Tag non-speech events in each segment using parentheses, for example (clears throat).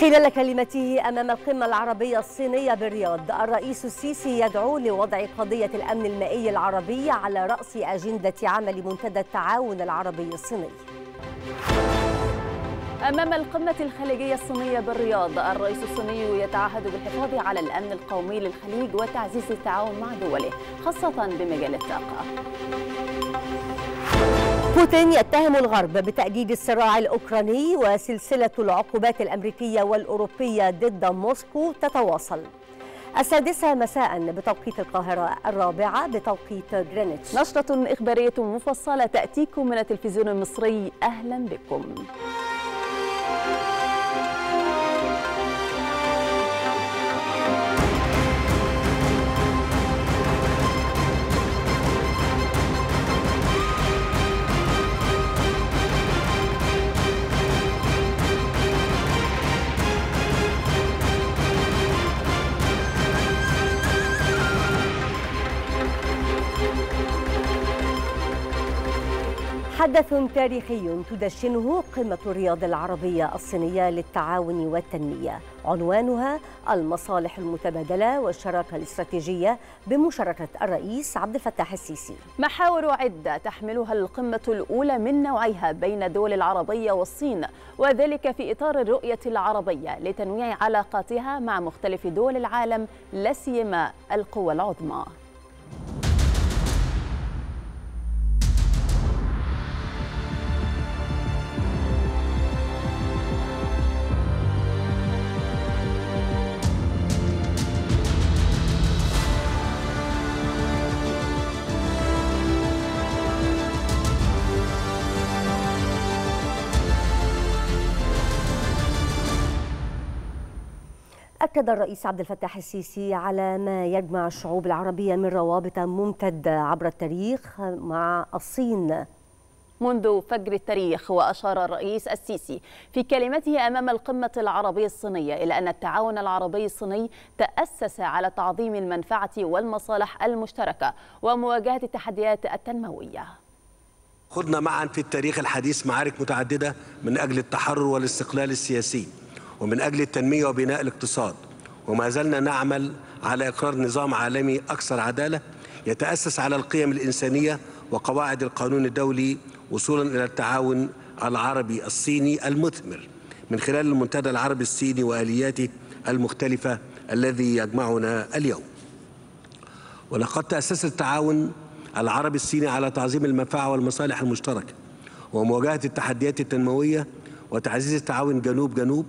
خلال كلمته أمام القمة العربية الصينية بالرياض الرئيس السيسي يدعو لوضع قضية الأمن المائي العربي على رأس أجندة عمل منتدى التعاون العربي الصيني. أمام القمة الخليجية الصينية بالرياض الرئيس الصيني يتعهد بالحفاظ على الأمن القومي للخليج وتعزيز التعاون مع دوله خاصة بمجال الطاقة. بوتين يتهم الغرب بتأجيج الصراع الأوكراني وسلسلة العقوبات الأمريكية والأوروبية ضد موسكو تتواصل. السادسة مساء بتوقيت القاهرة الرابعة بتوقيت جرينتش نشرة إخبارية مفصلة تأتيكم من التلفزيون المصري أهلا بكم. حدث تاريخي تدشنه قمة الرياض العربية الصينية للتعاون والتنمية. عنوانها المصالح المتبادلة والشراكة الاستراتيجية بمشاركة الرئيس عبد الفتاح السيسي. محاور عدة تحملها القمة الأولى من نوعها بين الدول العربية والصين وذلك في إطار الرؤية العربية لتنويع علاقاتها مع مختلف دول العالم لا سيما القوى العظمى. أكد الرئيس عبد الفتاح السيسي على ما يجمع الشعوب العربية من روابط ممتدة عبر التاريخ مع الصين. منذ فجر التاريخ وأشار الرئيس السيسي في كلمته أمام القمة العربية الصينية إلى أن التعاون العربي الصيني تأسس على تعظيم المنفعة والمصالح المشتركة ومواجهة التحديات التنموية. خضنا معا في التاريخ الحديث معارك متعددة من أجل التحرر والاستقلال السياسي ومن أجل التنمية وبناء الاقتصاد. وما زلنا نعمل على إقرار نظام عالمي أكثر عدالة يتأسس على القيم الإنسانية وقواعد القانون الدولي وصولا إلى التعاون العربي الصيني المثمر من خلال المنتدى العربي الصيني وآلياته المختلفة الذي يجمعنا اليوم. ولقد تأسس التعاون العربي الصيني على تعظيم المنفعة والمصالح المشتركة ومواجهة التحديات التنموية وتعزيز التعاون جنوب جنوب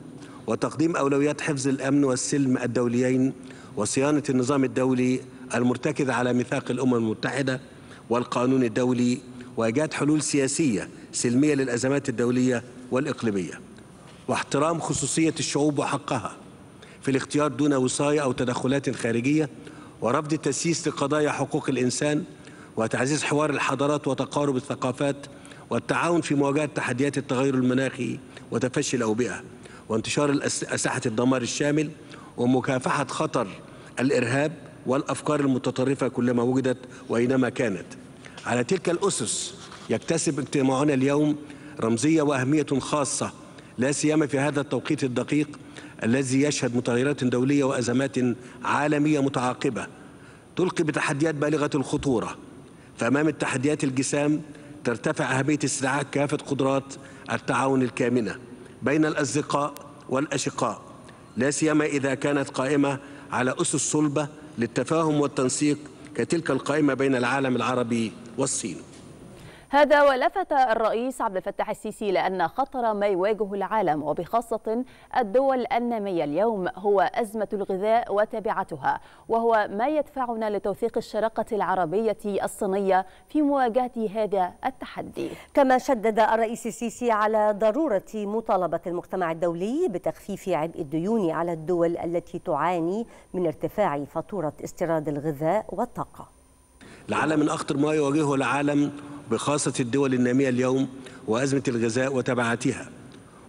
وتقديم أولويات حفظ الأمن والسلم الدوليين وصيانة النظام الدولي المرتكز على ميثاق الأمم المتحدة والقانون الدولي وإيجاد حلول سياسية سلمية للأزمات الدولية والإقليمية. واحترام خصوصية الشعوب وحقها في الاختيار دون وصاية أو تدخلات خارجية ورفض التسييس لقضايا حقوق الإنسان وتعزيز حوار الحضارات وتقارب الثقافات والتعاون في مواجهة تحديات التغير المناخي وتفشي الأوبئة. وانتشار أسلحة الدمار الشامل ومكافحة خطر الإرهاب والأفكار المتطرفة كلما وجدت وأينما كانت. على تلك الأسس يكتسب اجتماعنا اليوم رمزية وأهمية خاصة لا سيما في هذا التوقيت الدقيق الذي يشهد متغيرات دولية وأزمات عالمية متعاقبة تلقي بتحديات بالغة الخطورة. فأمام التحديات الجسام ترتفع أهمية استدعاء كافة قدرات التعاون الكامنة. بين الأصدقاء والأشقاء لا سيما إذا كانت قائمة على أسس صلبة للتفاهم والتنسيق كتلك القائمة بين العالم العربي والصين. هذا ولفت الرئيس عبد الفتاح السيسي لأن خطر ما يواجه العالم وبخاصة الدول النامية اليوم هو أزمة الغذاء وتبعاتها وهو ما يدفعنا لتوثيق الشراكة العربية الصينية في مواجهة هذا التحدي. كما شدد الرئيس السيسي على ضرورة مطالبة المجتمع الدولي بتخفيف عبء الديون على الدول التي تعاني من ارتفاع فاتورة استيراد الغذاء والطاقة. لعل من أخطر ما يواجهه العالم بخاصة الدول النامية اليوم وأزمة الغذاء وتبعاتها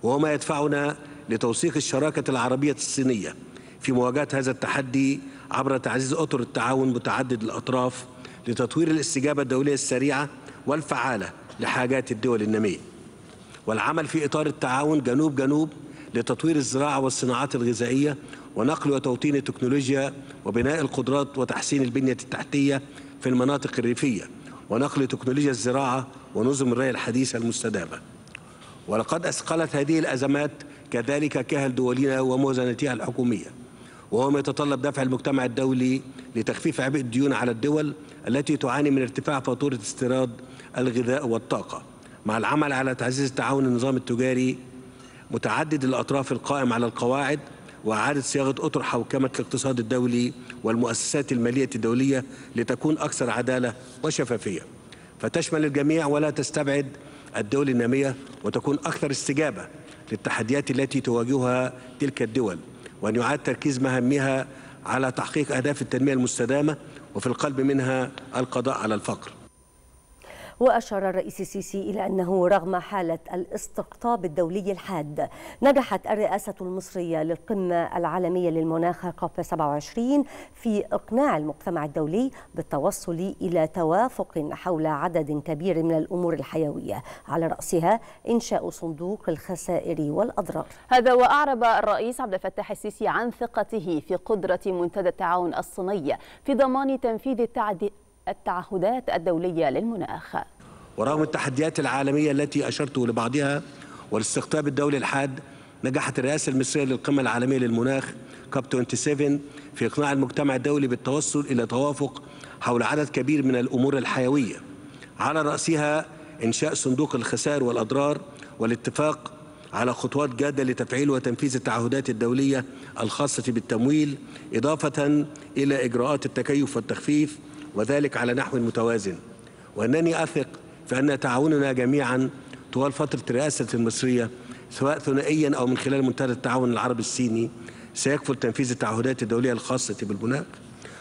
وهو ما يدفعنا لتوثيق الشراكة العربية الصينية في مواجهة هذا التحدي عبر تعزيز أطر التعاون متعدد الأطراف لتطوير الاستجابة الدولية السريعة والفعالة لحاجات الدول النامية. والعمل في إطار التعاون جنوب جنوب لتطوير الزراعة والصناعات الغذائية ونقل وتوطين التكنولوجيا وبناء القدرات وتحسين البنية التحتية في المناطق الريفية. ونقل تكنولوجيا الزراعة ونظم الري الحديثة المستدامة. ولقد أثقلت هذه الأزمات كذلك كهل دولنا وموازنتها الحكومية. وهو ما يتطلب دفع المجتمع الدولي لتخفيف عبء الديون على الدول التي تعاني من ارتفاع فاتورة استيراد الغذاء والطاقة. مع العمل على تعزيز التعاون النظام التجاري متعدد الأطراف القائم على القواعد وإعادة صياغة أطر حوكمة الاقتصاد الدولي والمؤسسات المالية الدولية لتكون أكثر عدالة وشفافية. فتشمل الجميع ولا تستبعد الدول النامية وتكون أكثر استجابة للتحديات التي تواجهها تلك الدول وأن يعاد تركيز مهامها على تحقيق أهداف التنمية المستدامة وفي القلب منها القضاء على الفقر. وأشار الرئيس السيسي إلى أنه رغم حالة الاستقطاب الدولي الحاد نجحت الرئاسة المصرية للقمة العالمية للمناخ كوب 27 في إقناع المجتمع الدولي بالتوصل إلى توافق حول عدد كبير من الأمور الحيوية. على رأسها إنشاء صندوق الخسائر والأضرار. هذا وأعرب الرئيس عبد الفتاح السيسي عن ثقته في قدرة منتدى التعاون الصيني في ضمان تنفيذ التعدي التعهدات الدولية للمناخ. ورغم التحديات العالمية التي أشرت لبعضها والاستقطاب الدولي الحاد نجحت الرئاسة المصرية للقمة العالمية للمناخ كاب 27 في إقناع المجتمع الدولي بالتوصل إلى توافق حول عدد كبير من الأمور الحيوية. على رأسها إنشاء صندوق الخسائر والأضرار والاتفاق على خطوات جادة لتفعيل وتنفيذ التعهدات الدولية الخاصة بالتمويل إضافة إلى إجراءات التكيف والتخفيف وذلك على نحو متوازن. وأنني أثق في أن تعاوننا جميعا طوال فترة الرئاسة المصرية سواء ثنائيا أو من خلال منتدى التعاون العربي الصيني سيكفل تنفيذ التعهدات الدولية الخاصة بالمناخ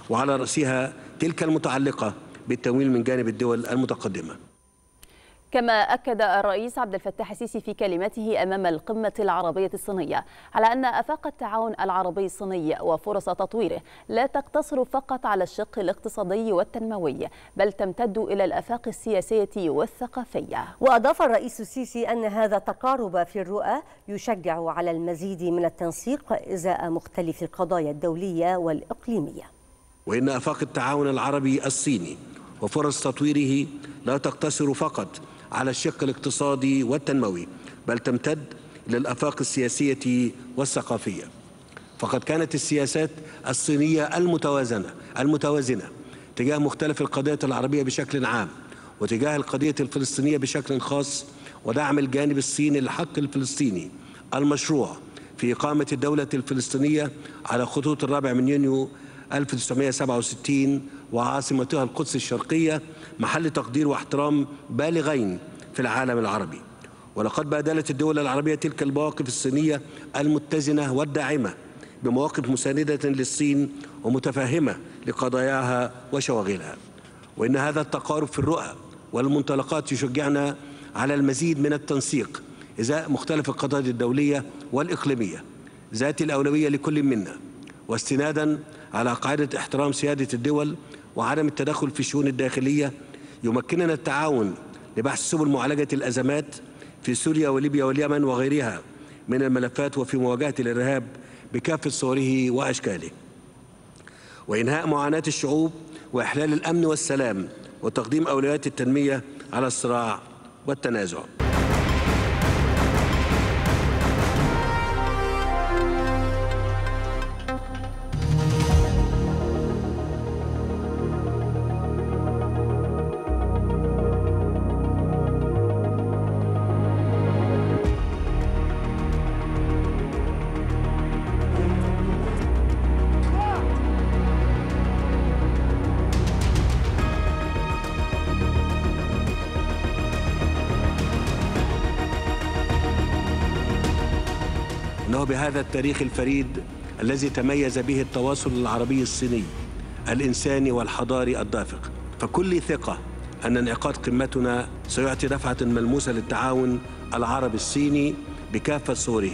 وعلى رأسها تلك المتعلقة بالتمويل من جانب الدول المتقدمة. كما أكد الرئيس عبد الفتاح السيسي في كلمته أمام القمة العربية الصينية على أن آفاق التعاون العربي الصيني وفرص تطويره لا تقتصر فقط على الشق الاقتصادي والتنموي بل تمتد إلى الآفاق السياسية والثقافية. وأضاف الرئيس السيسي أن هذا التقارب في الرؤى يشجع على المزيد من التنسيق إزاء مختلف القضايا الدولية والإقليمية. وإن آفاق التعاون العربي الصيني وفرص تطويره لا تقتصر فقط على الشق الاقتصادي والتنموي بل تمتد إلى الآفاق السياسية والثقافية. فقد كانت السياسات الصينية المتوازنة المتوازنة تجاه مختلف القضايا العربية بشكل عام وتجاه القضية الفلسطينية بشكل خاص ودعم الجانب الصيني للحق الفلسطيني المشروع في إقامة الدولة الفلسطينية على خطوط الرابع من يونيو 1967 وعاصمتها القدس الشرقية محل تقدير واحترام بالغين في العالم العربي. ولقد بادلت الدول العربية تلك المواقف الصينية المتزنة والداعمة بمواقف مساندة للصين ومتفهمة لقضاياها وشواغلها. وإن هذا التقارب في الرؤى والمنطلقات يشجعنا على المزيد من التنسيق إزاء مختلف القضايا الدولية والإقليمية ذات الأولوية لكل منا واستنادا على قاعدة احترام سيادة الدول وعدم التدخل في الشؤون الداخلية يمكننا التعاون لبحث سبل معالجة الأزمات في سوريا وليبيا واليمن وغيرها من الملفات وفي مواجهة الإرهاب بكافة صوره وأشكاله. وإنهاء معاناة الشعوب وإحلال الأمن والسلام وتقديم أولويات التنمية على الصراع والتنازع. بهذا التاريخ الفريد الذي تميز به التواصل العربي الصيني الإنساني والحضاري الدافق. فكل ثقة أن انعقاد قمتنا سيعطي دفعة ملموسة للتعاون العربي الصيني بكافة صوره.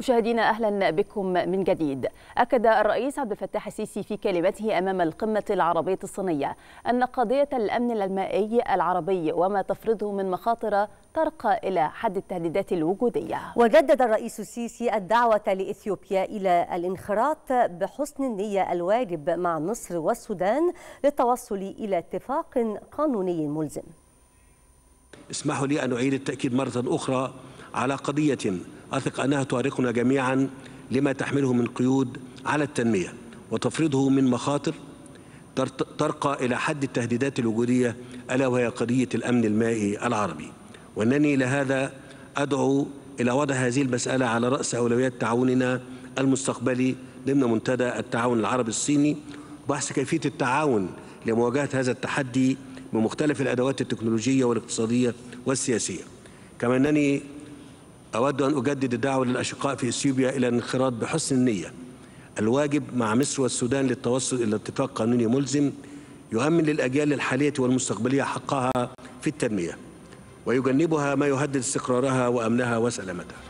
مشاهدينا أهلا بكم من جديد. أكد الرئيس عبد الفتاح السيسي في كلمته أمام القمة العربية الصينية أن قضية الأمن المائي العربي وما تفرضه من مخاطر ترقى إلى حد التهديدات الوجودية. وجدد الرئيس السيسي الدعوة لإثيوبيا إلى الانخراط بحسن النية الواجب مع مصر والسودان للتوصل إلى اتفاق قانوني ملزم. اسمحوا لي أن أعيد التأكيد مرة أخرى على قضية أثق أنها تؤرقنا جميعا لما تحمله من قيود على التنمية وتفرضه من مخاطر ترقى إلى حد التهديدات الوجودية ألا وهي قضية الأمن المائي العربي. وأنني لهذا أدعو إلى وضع هذه المسألة على رأس أولويات تعاوننا المستقبلي ضمن منتدى التعاون العربي الصيني بحث كيفية التعاون لمواجهة هذا التحدي بمختلف الأدوات التكنولوجية والاقتصادية والسياسية. كما أنني أود أن أجدد الدعوة للأشقاء في إثيوبيا إلى الانخراط بحسن النية. الواجب مع مصر والسودان للتوصل إلى اتفاق قانوني ملزم يؤمن للأجيال الحالية والمستقبلية حقها في التنمية ويجنبها ما يهدد استقرارها وأمنها وسلامتها.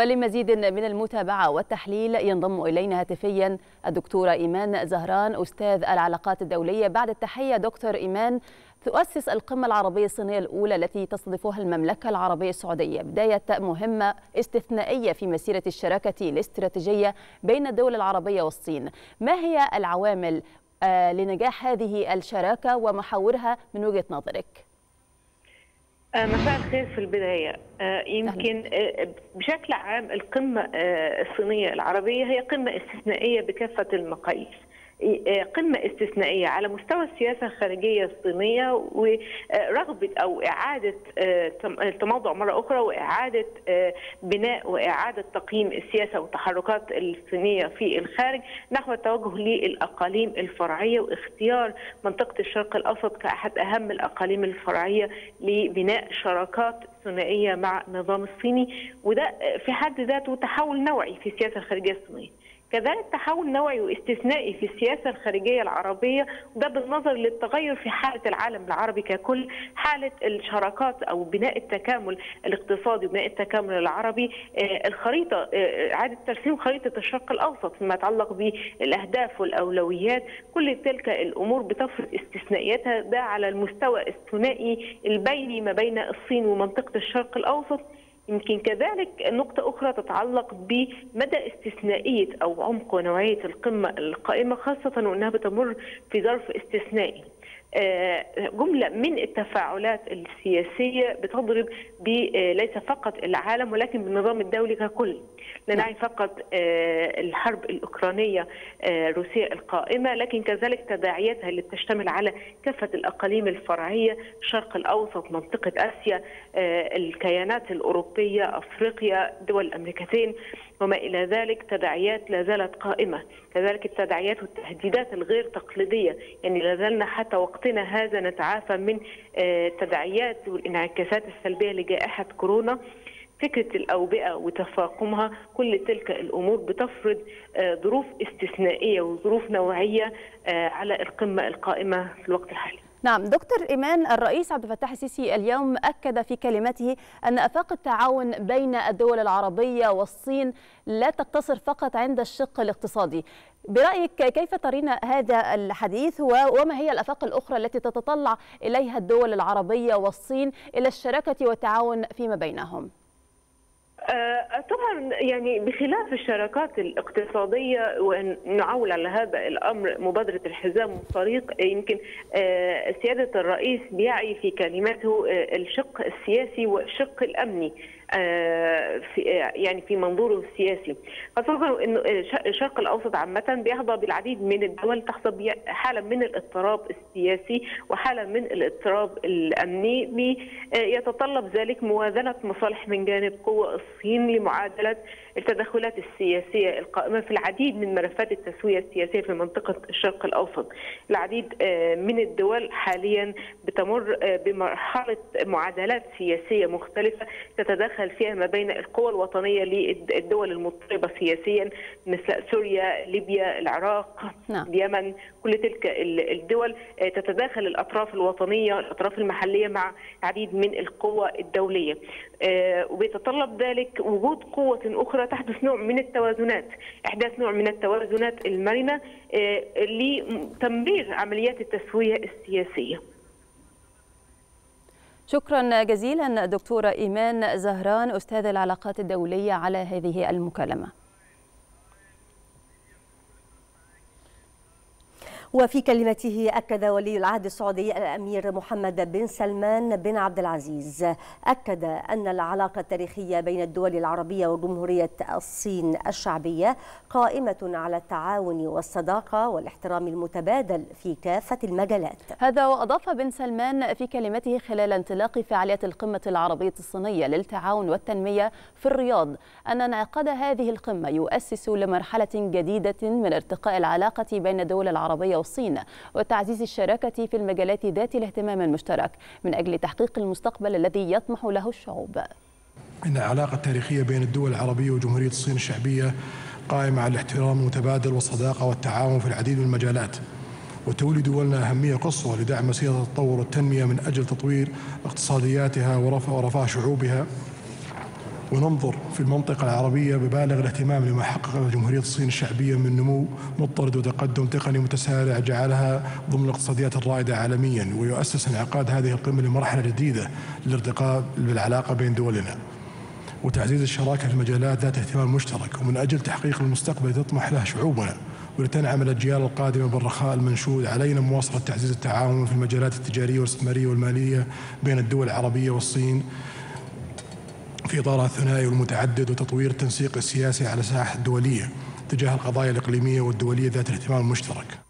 ولمزيد من المتابعة والتحليل ينضم إلينا هاتفيا الدكتورة إيمان زهران أستاذ العلاقات الدولية. بعد التحية دكتور إيمان تؤسس القمة العربية الصينية الأولى التي تستضيفها المملكة العربية السعودية. بداية مهمة استثنائية في مسيرة الشراكة الاستراتيجية بين الدول العربية والصين. ما هي العوامل لنجاح هذه الشراكة ومحاورها من وجهة نظرك؟ مساء الخير في البداية. يمكن بشكل عام القمة الصينية العربية هي قمة استثنائية بكافة المقاييس. قمة استثنائية على مستوى السياسة الخارجية الصينية ورغبة أو إعادة التموضع مرة أخرى وإعادة بناء وإعادة تقييم السياسة والتحركات الصينية في الخارج نحو التوجه للأقاليم الفرعية واختيار منطقة الشرق الأوسط كأحد أهم الأقاليم الفرعية لبناء شراكات ثنائية مع النظام الصيني وده في حد ذاته تحول نوعي في السياسة الخارجية الصينية. كذلك تحول نوعي واستثنائي في السياسة الخارجية العربية وده بالنظر للتغير في حالة العالم العربي ككل حالة الشراكات أو بناء التكامل الاقتصادي وبناء التكامل العربي. الخريطة إعادة ترسيم خريطة الشرق الأوسط فيما يتعلق بالأهداف والأولويات. كل تلك الأمور بتفرض استثنائياتها ده على المستوى الثنائي البيني ما بين الصين ومنطقة الشرق الأوسط. يمكن كذلك نقطة أخرى تتعلق بمدى استثنائية أو عمق ونوعية القمة القائمة خاصة وأنها بتمر في ظرف استثنائي. جملة من التفاعلات السياسية بتضرب ليس فقط العالم ولكن بالنظام الدولي ككل. لا نعي فقط الحرب الأوكرانية روسيا القائمة لكن كذلك تداعياتها اللي بتشتمل على كافة الأقاليم الفرعية الشرق الأوسط منطقة آسيا الكيانات الأوروبية أفريقيا دول الأمريكتين وما إلى ذلك تداعيات لا زالت قائمة. كذلك التداعيات والتهديدات الغير تقليدية. يعني لا زلنا حتى وقتنا هذا نتعافى من التداعيات والانعكاسات السلبية لجائحة كورونا. فكرة الأوبئة وتفاقمها كل تلك الأمور بتفرض ظروف استثنائية وظروف نوعية على القمة القائمة في الوقت الحالي. نعم دكتور إيمان الرئيس عبد الفتاح السيسي اليوم أكد في كلمته أن أفاق التعاون بين الدول العربية والصين لا تقتصر فقط عند الشق الاقتصادي برأيك كيف ترين هذا الحديث وما هي الأفاق الأخرى التي تتطلع إليها الدول العربية والصين إلى الشراكة والتعاون فيما بينهم؟ طبعا يعني بخلاف الشراكات الاقتصادية ونعول على هذا الأمر مبادرة الحزام والطريق يمكن سيادة الرئيس بيعي في كلماته الشق السياسي والشق الأمني. في يعني في منظوره السياسي. خاصة إنه الشرق الأوسط عامة بيحظى بالعديد من الدول تحظى بحاله من الاضطراب السياسي وحالة من الاضطراب الأمني يتطلب ذلك موازنة مصالح من جانب قوى الصين لمعادلة التدخلات السياسية القائمة في العديد من ملفات التسوية السياسية في منطقة الشرق الأوسط. العديد من الدول حاليا بتمر بمرحلة معادلات سياسية مختلفة تتدخل تدخل فيها ما بين القوى الوطنية للدول المضطربة سياسيا مثل سوريا ليبيا العراق نعم. اليمن. كل تلك الدول تتداخل الأطراف الوطنية الأطراف المحلية مع العديد من القوى الدولية. وبيتطلب ذلك وجود قوة أخرى تحدث نوع من التوازنات إحداث نوع من التوازنات المرنة لتمرير عمليات التسوية السياسية. شكرا جزيلا دكتورة إيمان زهران أستاذ العلاقات الدولية على هذه المكالمة. وفي كلمته أكد ولي العهد السعودي الأمير محمد بن سلمان بن عبد العزيز. أكد أن العلاقة التاريخية بين الدول العربية وجمهورية الصين الشعبية قائمة على التعاون والصداقة والاحترام المتبادل في كافة المجالات. هذا وأضاف بن سلمان في كلمته خلال انطلاق فعاليات القمة العربية الصينية للتعاون والتنمية في الرياض أن انعقاد هذه القمة يؤسس لمرحلة جديدة من ارتقاء العلاقة بين الدول العربية والصين وتعزيز الشراكة في المجالات ذات الاهتمام المشترك من أجل تحقيق المستقبل الذي يطمح له الشعوب. إن العلاقة التاريخية بين الدول العربية وجمهورية الصين الشعبية قائمة على الاحترام المتبادل والصداقة والتعاون في العديد من المجالات وتولي دولنا أهمية قصوى لدعم مسيرة التطور والتنمية من أجل تطوير اقتصادياتها ورفاه شعوبها. وننظر في المنطقة العربية ببالغ الاهتمام لما حققه جمهورية الصين الشعبية من نمو مضطرد وتقدم تقني متسارع جعلها ضمن الاقتصاديات الرائدة عالميا ويؤسس انعقاد هذه القمة لمرحلة جديدة للارتقاء بالعلاقة بين دولنا. وتعزيز الشراكة في المجالات ذات اهتمام مشترك ومن أجل تحقيق المستقبل تطمح له شعوبنا. ولتنعم الأجيال القادمة بالرخاء المنشود علينا مواصلة تعزيز التعاون في المجالات التجارية والاستثمارية والمالية بين الدول العربية والصين. في إطارها الثنائي والمتعدد وتطوير التنسيق السياسي على ساحة الدولية تجاه القضايا الإقليمية والدولية ذات الاهتمام المشترك.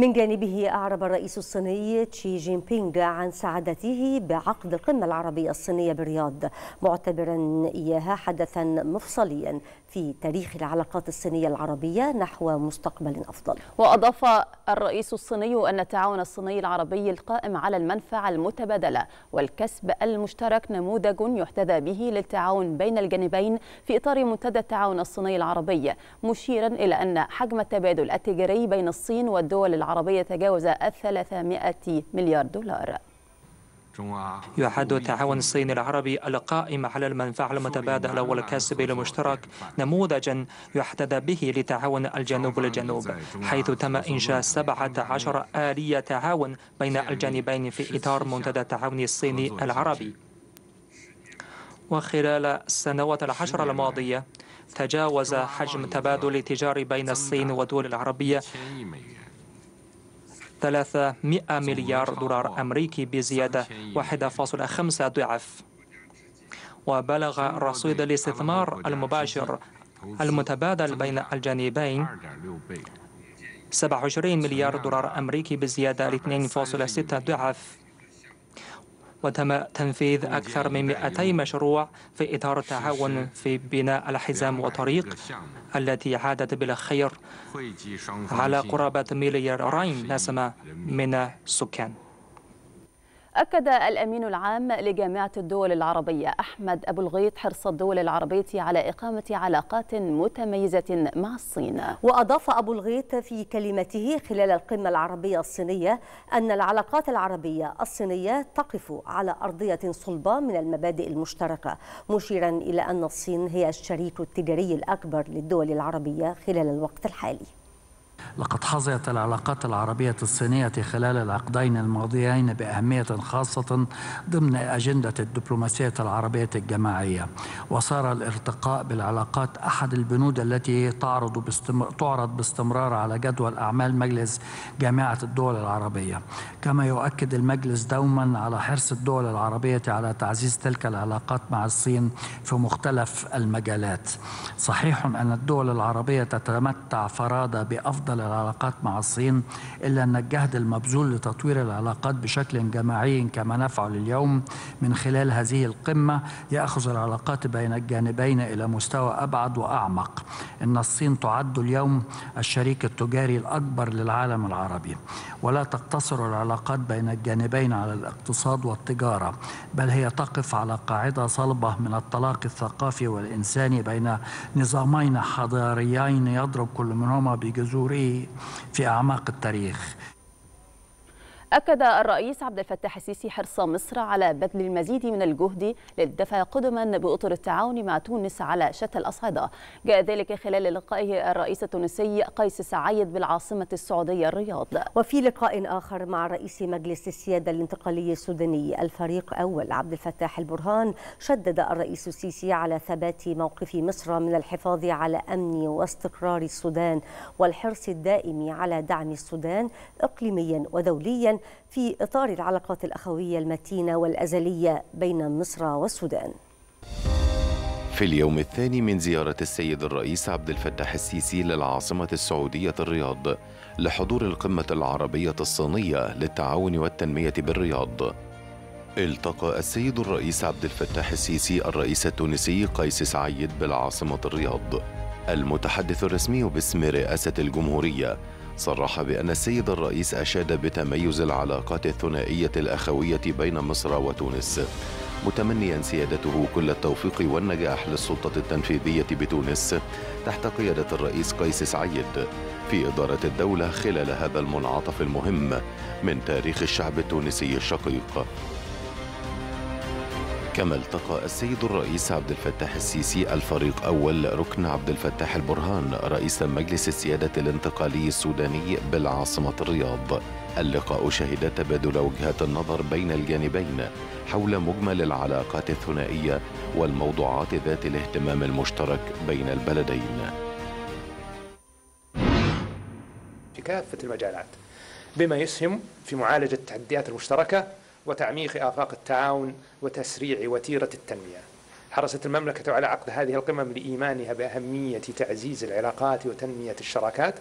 من جانبه أعرب الرئيس الصيني تشي جين بينغ عن سعادته بعقد القمة العربية الصينية بالرياض معتبرا إياها حدثا مفصليا في تاريخ العلاقات الصينية العربية نحو مستقبل أفضل. وأضاف الرئيس الصيني أن التعاون الصيني العربي القائم على المنفعة المتبادلة والكسب المشترك نموذج يحتذى به للتعاون بين الجانبين في إطار منتدى التعاون الصيني العربي مشيرا إلى أن حجم التبادل التجاري بين الصين والدول العربية تجاوز 300 مليار دولار. يعد التعاون الصيني العربي القائم على المنفعة المتبادلة والكسب المشترك نموذجا يحتذى به لتعاون الجنوب الجنوب حيث تم إنشاء 17 آلية تعاون بين الجانبين في إطار منتدى التعاون الصيني العربي. وخلال السنوات العشر الماضية تجاوز حجم تبادل التجاري بين الصين والدول العربية 300 مليار دولار أمريكي بزيادة 1.5 ضعف. وبلغ رصيد الاستثمار المباشر المتبادل بين الجانبين. 27 مليار دولار أمريكي بزيادة 2.6 ضعف. وتم تنفيذ أكثر من 200 مشروع في إطار التعاون في بناء الحزام والطريق التي عادت بالخير على قرابة مليارين نسمة من السكان. أكد الأمين العام لجامعة الدول العربية أحمد أبو الغيط حرص الدول العربية على إقامة علاقات متميزة مع الصين. وأضاف أبو الغيط في كلمته خلال القمة العربية الصينية أن العلاقات العربية الصينية تقف على أرضية صلبة من المبادئ المشتركة مشيرا إلى أن الصين هي الشريك التجاري الأكبر للدول العربية خلال الوقت الحالي. لقد حظيت العلاقات العربية الصينية خلال العقدين الماضيين بأهمية خاصة ضمن أجندة الدبلوماسية العربية الجماعية. وصار الارتقاء بالعلاقات أحد البنود التي تعرض باستمر... تعرض باستمرار على جدول أعمال مجلس جامعة الدول العربية. كما يؤكد المجلس دوما على حرص الدول العربية على تعزيز تلك العلاقات مع الصين في مختلف المجالات. صحيح أن الدول العربية تتمتع فرادى بأفضل العلاقات مع الصين إلا أن الجهد المبذول لتطوير العلاقات بشكل جماعي كما نفعل اليوم من خلال هذه القمة يأخذ العلاقات بين الجانبين إلى مستوى أبعد وأعمق. إن الصين تعد اليوم الشريك التجاري الأكبر للعالم العربي. ولا تقتصر العلاقات بين الجانبين على الاقتصاد والتجارة بل هي تقف على قاعدة صلبة من التلاقي الثقافي والإنساني بين نظامين حضاريين يضرب كل منهما بجذوره في أعماق التاريخ. أكد الرئيس عبد الفتاح السيسي حرص مصر على بذل المزيد من الجهد للدفع قدما بأطر التعاون مع تونس على شتى الأصعدة. جاء ذلك خلال لقائه الرئيس التونسي قيس سعيد بالعاصمة السعودية الرياض. وفي لقاء آخر مع رئيس مجلس السيادة الانتقالي السوداني الفريق أول عبد الفتاح البرهان شدد الرئيس السيسي على ثبات موقف مصر من الحفاظ على أمن واستقرار السودان والحرص الدائم على دعم السودان إقليميا ودوليا في إطار العلاقات الأخوية المتينة والأزلية بين مصر والسودان. في اليوم الثاني من زيارة السيد الرئيس عبد الفتاح السيسي للعاصمة السعودية الرياض لحضور القمة العربية الصينية للتعاون والتنمية بالرياض. التقى السيد الرئيس عبد الفتاح السيسي الرئيس التونسي قيس سعيد بالعاصمة الرياض. المتحدث الرسمي باسم رئاسة الجمهورية صرح بأن السيد الرئيس أشاد بتميز العلاقات الثنائية الأخوية بين مصر وتونس متمنيا سيادته كل التوفيق والنجاح للسلطة التنفيذية بتونس تحت قيادة الرئيس قيس سعيد في إدارة الدولة خلال هذا المنعطف المهم من تاريخ الشعب التونسي الشقيق. كما التقى السيد الرئيس عبد الفتاح السيسي الفريق أول ركن عبد الفتاح البرهان رئيس مجلس السيادة الانتقالي السوداني بالعاصمة الرياض. اللقاء شهد تبادل وجهات النظر بين الجانبين حول مجمل العلاقات الثنائية والموضوعات ذات الاهتمام المشترك بين البلدين. في كافة المجالات بما يسهم في معالجة التحديات المشتركة وتعميق آفاق التعاون وتسريع وتيرة التنمية. حرصت المملكة على عقد هذه القمم لإيمانها بأهمية تعزيز العلاقات وتنمية الشراكات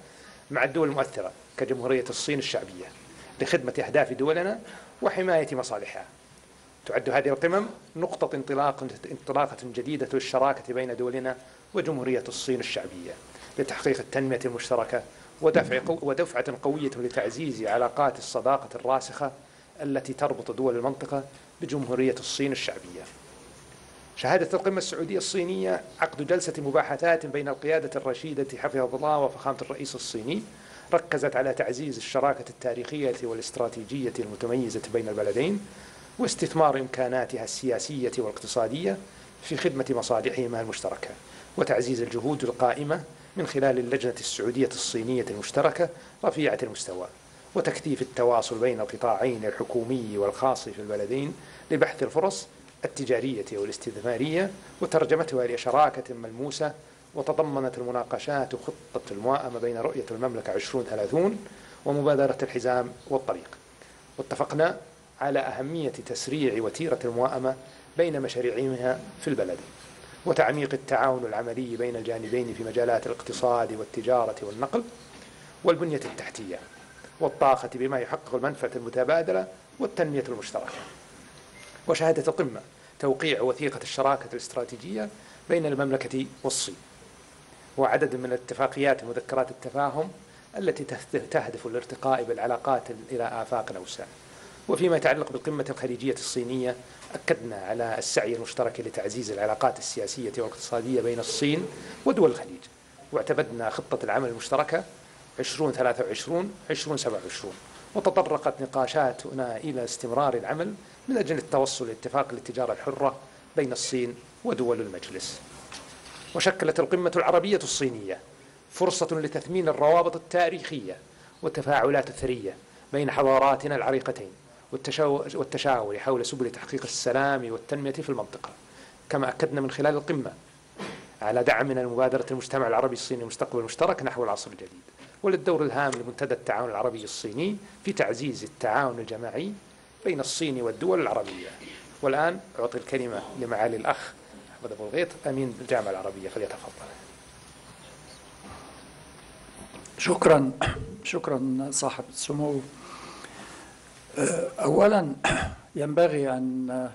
مع الدول المؤثرة كجمهورية الصين الشعبية لخدمة أهداف دولنا وحماية مصالحها. تعد هذه القمم نقطة انطلاق انطلاقة جديدة للشراكة بين دولنا وجمهورية الصين الشعبية لتحقيق التنمية المشتركة ودفع ودفعة قوية لتعزيز علاقات الصداقة الراسخة التي تربط دول المنطقة بجمهورية الصين الشعبية. شهادة القمة السعودية الصينية عقد جلسة مباحثات بين القيادة الرشيدة حفظه الله وفخامة الرئيس الصيني ركزت على تعزيز الشراكة التاريخية والاستراتيجية المتميزة بين البلدين واستثمار إمكاناتها السياسية والاقتصادية في خدمة مصالحهما المشتركة وتعزيز الجهود القائمة من خلال اللجنة السعودية الصينية المشتركة رفيعة المستوى وتكثيف التواصل بين القطاعين الحكومي والخاص في البلدين لبحث الفرص التجارية والاستثمارية وترجمتها لشراكة ملموسة وتضمنت المناقشات خطة المواءمة بين رؤية المملكة 2030 ومبادرة الحزام والطريق. واتفقنا على أهمية تسريع وتيرة المواءمة بين مشاريعها في البلد وتعميق التعاون العملي بين الجانبين في مجالات الاقتصاد والتجارة والنقل والبنية التحتية. والطاقة بما يحقق المنفعة المتبادلة والتنمية المشتركة. وشهادة القمة توقيع وثيقة الشراكة الاستراتيجية بين المملكة والصين وعدد من الاتفاقيات ومذكرات التفاهم التي تهدف الارتقاء بالعلاقات إلى آفاق أوسع وفيما يتعلق بالقمة الخليجية الصينية أكدنا على السعي المشترك لتعزيز العلاقات السياسية والاقتصادية بين الصين ودول الخليج واعتمدنا خطة العمل المشتركة 2023 2027 وتطرقت نقاشاتنا إلى استمرار العمل من أجل التوصل لاتفاق التجارة الحرة بين الصين ودول المجلس. وشكلت القمة العربية الصينية فرصة لتثمين الروابط التاريخية والتفاعلات الثرية بين حضاراتنا العريقتين والتشاور حول سبل تحقيق السلام والتنمية في المنطقة. كما أكدنا من خلال القمة على دعمنا لمبادرة المجتمع العربي الصيني المستقبل المشترك نحو العصر الجديد. وللدور الهام لمنتدى التعاون العربي الصيني في تعزيز التعاون الجماعي بين الصين والدول العربية. والآن أعطي الكلمة لمعالي الأخ أحمد أبو الغيط أمين الجامعة العربية. فليتفضل. شكرا. شكرا صاحب السمو أولا ينبغي أن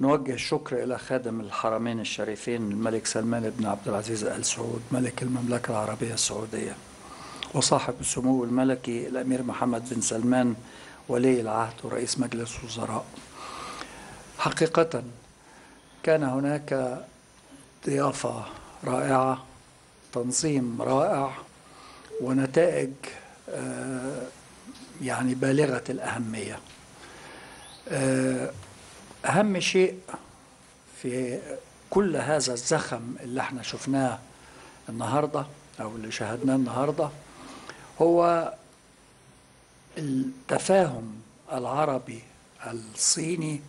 نوجه الشكر إلى خادم الحرمين الشريفين الملك سلمان بن عبد العزيز آل سعود ملك المملكة العربية السعودية. وصاحب السمو الملكي الأمير محمد بن سلمان ولي العهد ورئيس مجلس الوزراء. حقيقة كان هناك ضيافة رائعة تنظيم رائع ونتائج يعني بالغة الأهمية. أهم شيء في كل هذا الزخم اللي إحنا شفناه النهارده أو اللي شاهدناه النهارده هو التفاهم العربي الصيني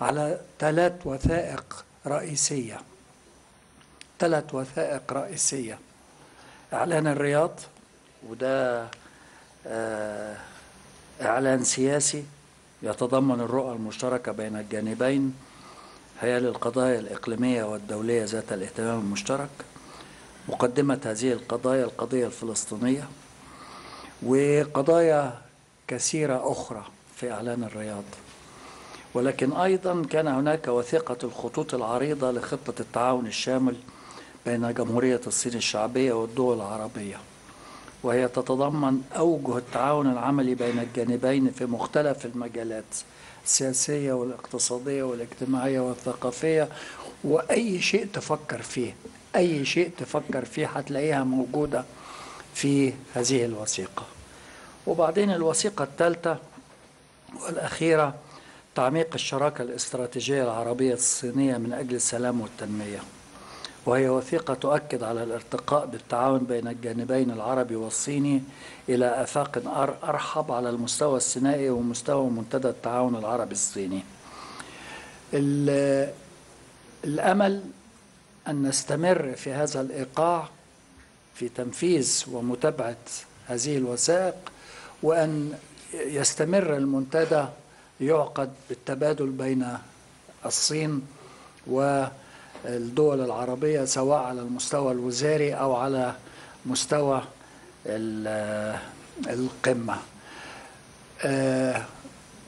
على ثلاث وثائق رئيسية. ثلاث وثائق رئيسية. إعلان الرياض وده آه إعلان سياسي يتضمن الرؤى المشتركة بين الجانبين هي للقضايا الإقليمية والدولية ذات الاهتمام المشترك مقدمة هذه القضايا القضية الفلسطينية وقضايا كثيرة أخرى في إعلان الرياض. ولكن أيضا كان هناك وثيقة الخطوط العريضة لخطة التعاون الشامل بين جمهورية الصين الشعبية والدول العربية. وهي تتضمن أوجه التعاون العملي بين الجانبين في مختلف المجالات السياسية والاقتصادية والاجتماعية والثقافية. وأي شيء تفكر فيه أي شيء تفكر فيه هتلاقيها موجودة في هذه الوثيقة. وبعدين الوثيقة الثالثة والأخيرة تعميق الشراكة الاستراتيجية العربية الصينية من أجل السلام والتنمية. وهي وثيقة تؤكد على الارتقاء بالتعاون بين الجانبين العربي والصيني إلى آفاق أرحب على المستوى الثنائي ومستوى منتدى التعاون العربي الصيني. الأمل أن نستمر في هذا الإيقاع في تنفيذ ومتابعة هذه الوثائق وأن يستمر المنتدى يعقد بالتبادل بين الصين والدول العربية سواء على المستوى الوزاري أو على مستوى القمة.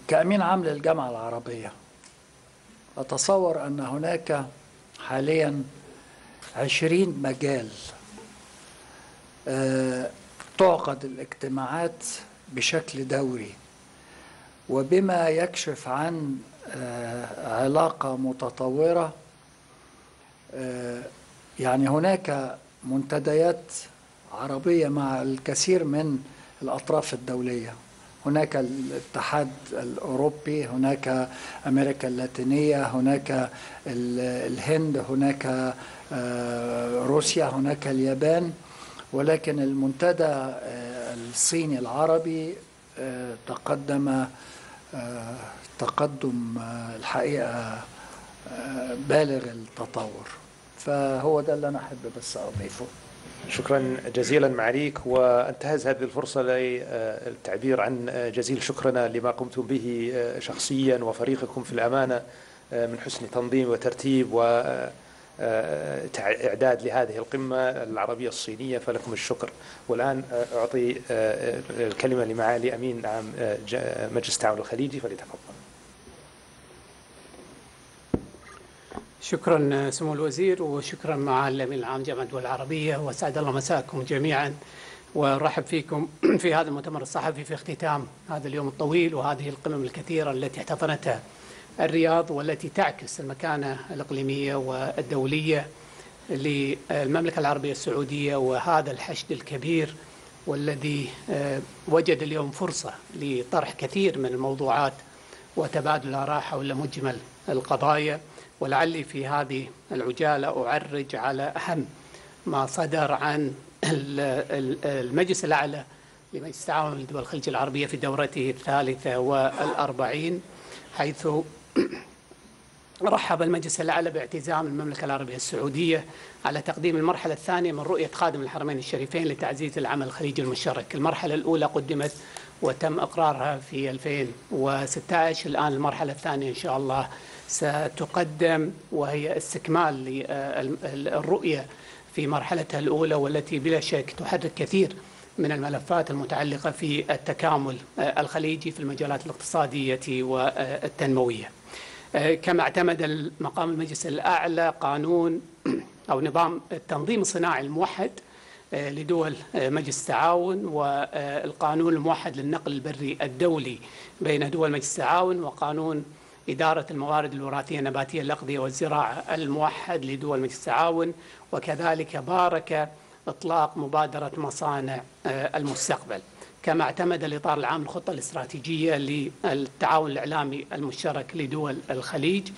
كأمين عام للجامعة العربية. أتصور أن هناك حاليا عشرين مجال تعقد الاجتماعات بشكل دوري. وبما يكشف عن علاقة متطورة يعني هناك منتديات عربية مع الكثير من الأطراف الدولية. هناك الاتحاد الأوروبي هناك أمريكا اللاتينية هناك الهند هناك روسيا هناك اليابان. ولكن المنتدى الصيني العربي تقدم تقدم الحقيقة بالغ التطور. فهو ده اللي أنا أحب بس أضيفه. شكرا جزيلا معاليك وانتهز هذه الفرصة للتعبير عن جزيل شكرنا لما قمتم به شخصيا وفريقكم في الأمانة من حسن تنظيم وترتيب و إعداد لهذه القمة العربية الصينية فلكم الشكر. والآن أعطي الكلمة لمعالي أمين عام مجلس التعاون الخليجي فليتفضل. شكرا سمو الوزير وشكرا معالي الامين العام جامعة الدول العربية. وسعد الله مساكم جميعا. ورحب فيكم في هذا المؤتمر الصحفي في اختتام هذا اليوم الطويل وهذه القمم الكثيرة التي احتضنتها الرياض والتي تعكس المكانة الإقليمية والدولية للمملكة العربية السعودية وهذا الحشد الكبير والذي وجد اليوم فرصة لطرح كثير من الموضوعات وتبادل الاراء حول مجمل القضايا. ولعلي في هذه العجالة أعرج على أهم ما صدر عن المجلس الأعلى لمجلس التعاون لدول الخليج العربية في دورته الثالثة والأربعين حيث (coughs) رحب المجلس الأعلى باعتزام المملكة العربية السعودية على تقديم المرحلة الثانية من رؤية خادم الحرمين الشريفين لتعزيز العمل الخليجي المشترك. المرحلة الأولى قدمت وتم إقرارها في 2016 الآن المرحلة الثانية إن شاء الله ستقدم وهي استكمال للرؤية في مرحلتها الأولى والتي بلا شك تحرك كثير من الملفات المتعلقة في التكامل الخليجي في المجالات الاقتصادية والتنموية. كما اعتمد مقام المجلس الأعلى قانون (clears throat) أو نظام التنظيم الصناعي الموحد لدول مجلس التعاون والقانون الموحد للنقل البري الدولي بين دول مجلس التعاون وقانون إدارة الموارد الوراثية النباتية الأغذية والزراعة الموحد لدول مجلس التعاون وكذلك بارك إطلاق مبادرة مصانع المستقبل. كما اعتمد الإطار العام الخطة الاستراتيجية للتعاون الإعلامي المشترك لدول الخليج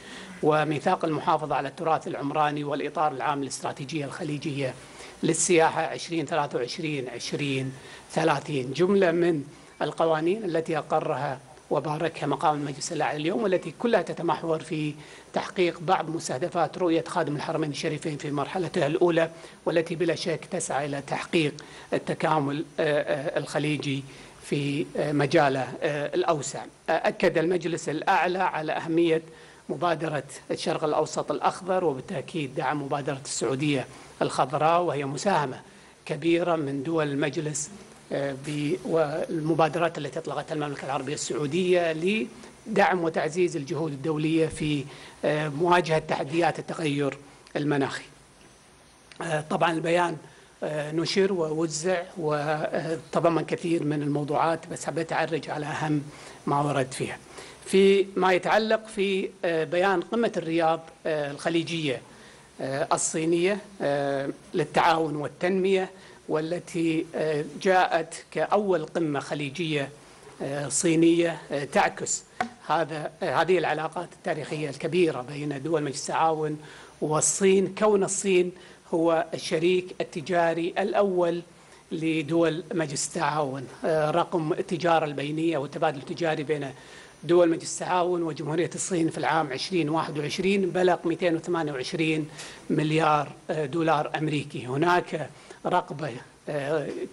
وميثاق المحافظة على التراث العمراني والإطار العام للاستراتيجية الخليجية للسياحة 2023 2030 جملة من القوانين التي أقرها وباركها مقام المجلس الأعلى اليوم والتي كلها تتمحور في تحقيق بعض مستهدفات رؤية خادم الحرمين الشريفين في مرحلتها الأولى والتي بلا شك تسعى إلى تحقيق التكامل الخليجي في مجاله الأوسع. أكد المجلس الأعلى على أهمية مبادرة الشرق الأوسط الأخضر وبالتأكيد دعم مبادرة السعودية الخضراء وهي مساهمة كبيرة من دول المجلس والمبادرات التي أطلقتها المملكة العربية السعودية لدعم وتعزيز الجهود الدولية في مواجهة تحديات التغير المناخي. طبعا البيان نشر ووزع وتضمن كثير من الموضوعات بس حبيت أعرج على أهم ما ورد فيها. في ما يتعلق في بيان قمة الرياض الخليجية الصينية للتعاون والتنمية والتي جاءت كأول قمة خليجية صينية تعكس هذا هذه العلاقات التاريخية الكبيرة بين دول مجلس التعاون والصين. كون الصين هو الشريك التجاري الأول لدول مجلس التعاون رقم التجارة البينية والتبادل التجاري بين دول مجلس التعاون وجمهورية الصين في العام 2021 بلغ 228 مليار دولار أمريكي. هناك رغبة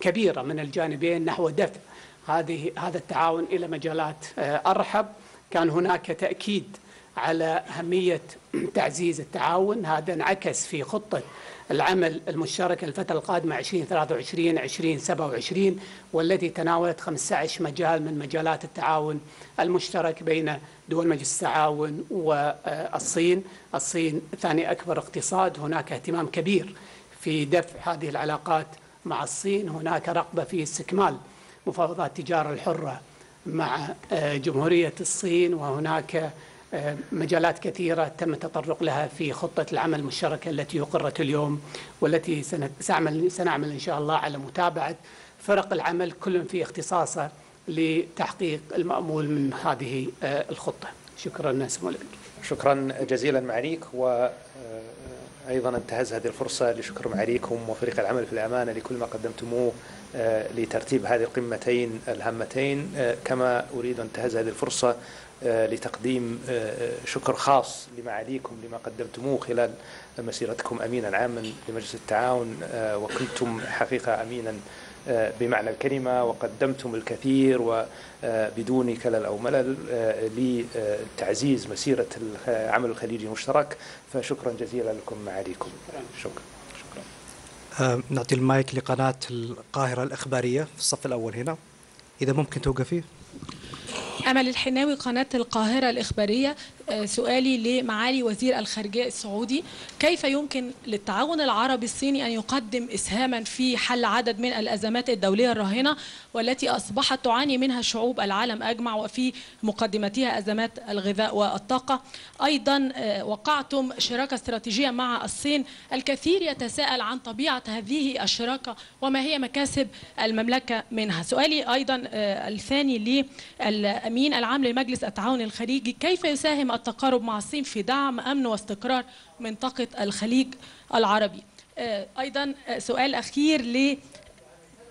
كبيرة من الجانبين نحو دفع. هذه هذا التعاون إلى مجالات أرحب. كان هناك تأكيد على أهمية (clears throat) تعزيز التعاون. هذا انعكس في خطة العمل المشتركة الفترة القادمة 2023 2027 والتي تناولت 15 مجال من مجالات التعاون المشترك بين دول مجلس التعاون والصين الصين ثاني أكبر اقتصاد. هناك اهتمام كبير في دفع هذه العلاقات مع الصين. هناك رغبة في استكمال مفاوضات التجارة الحرة مع جمهورية الصين وهناك مجالات كثيرة تم التطرق لها في خطة العمل المشتركة التي أقرت اليوم والتي سنعمل, سنعمل إن شاء الله على متابعة فرق العمل كل في اختصاصه لتحقيق المأمول من هذه الخطة. شكرا سمو شكرا جزيلا معاليك و أيضا انتهز هذه الفرصة لشكر معاليكم وفريق العمل في الأمانة لكل ما قدمتموه لترتيب هذه القمتين الهامتين كما أريد أن انتهز هذه الفرصة لتقديم شكر خاص لمعاليكم لما قدمتموه خلال مسيرتكم امينا عاما لمجلس التعاون وكنتم حقيقة امينا بمعنى الكلمة وقدمتم الكثير وبدون كلل أو ملل لتعزيز مسيرة العمل الخليجي المشترك. فشكرا جزيلا لكم معاليكم. شكرا. شكرا. نعطي المايك لقناة القاهرة الإخبارية في الصف الأول هنا. إذا ممكن توقفي. أمل الحناوي قناة القاهرة الإخبارية سؤالي لمعالي وزير الخارجية السعودي كيف يمكن للتعاون العربي الصيني أن يقدم إسهاما في حل عدد من الأزمات الدولية الراهنة والتي أصبحت تعاني منها شعوب العالم أجمع وفي مقدمتها أزمات الغذاء والطاقة؟ أيضا وقعتم شراكة استراتيجية مع الصين الكثير يتساءل عن طبيعة هذه الشراكة وما هي مكاسب المملكة منها؟ سؤالي أيضا الثاني للأمين العام لمجلس التعاون الخليجي كيف يساهم التقارب مع الصين في دعم أمن واستقرار منطقة الخليج العربي؟ أيضا سؤال أخير ل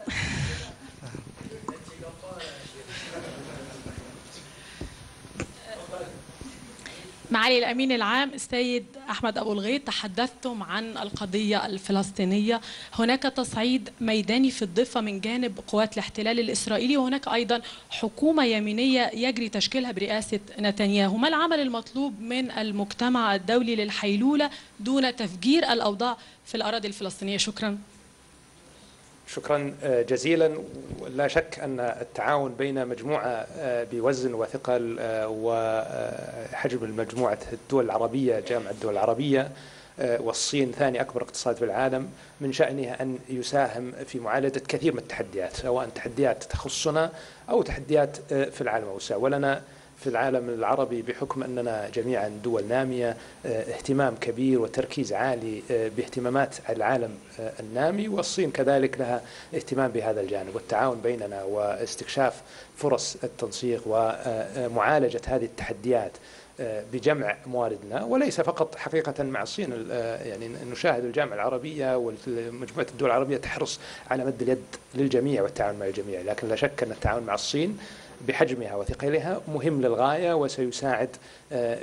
(laughs) معالي الأمين العام السيد أحمد أبو الغيط تحدثتم عن القضية الفلسطينية. هناك تصعيد ميداني في الضفة من جانب قوات الاحتلال الإسرائيلي وهناك أيضا حكومة يمينية يجري تشكيلها برئاسة نتنياهو. ما العمل المطلوب من المجتمع الدولي للحيلولة دون تفجير الأوضاع في الأراضي الفلسطينية؟ شكرا. شكرا جزيلا. لا شك أن التعاون بين مجموعة بوزن وثقل وحجم مجموعة الدول العربية جامعة الدول العربية والصين ثاني أكبر اقتصاد في العالم من شأنها أن يساهم في معالجة كثير من التحديات سواء تحديات تخصنا أو تحديات في العالم اوسع ولنا في العالم العربي بحكم أننا جميعا دول نامية اهتمام كبير وتركيز عالي باهتمامات العالم النامي والصين كذلك لها اهتمام بهذا الجانب. والتعاون بيننا واستكشاف فرص التنسيق ومعالجه هذه التحديات بجمع مواردنا. وليس فقط حقيقة مع الصين يعني نشاهد الجامعة العربية ومجموعة الدول العربية تحرص على مد اليد للجميع والتعاون مع الجميع لكن لا شك أن التعاون مع الصين بحجمها وثقلها مهم للغاية وسيساعد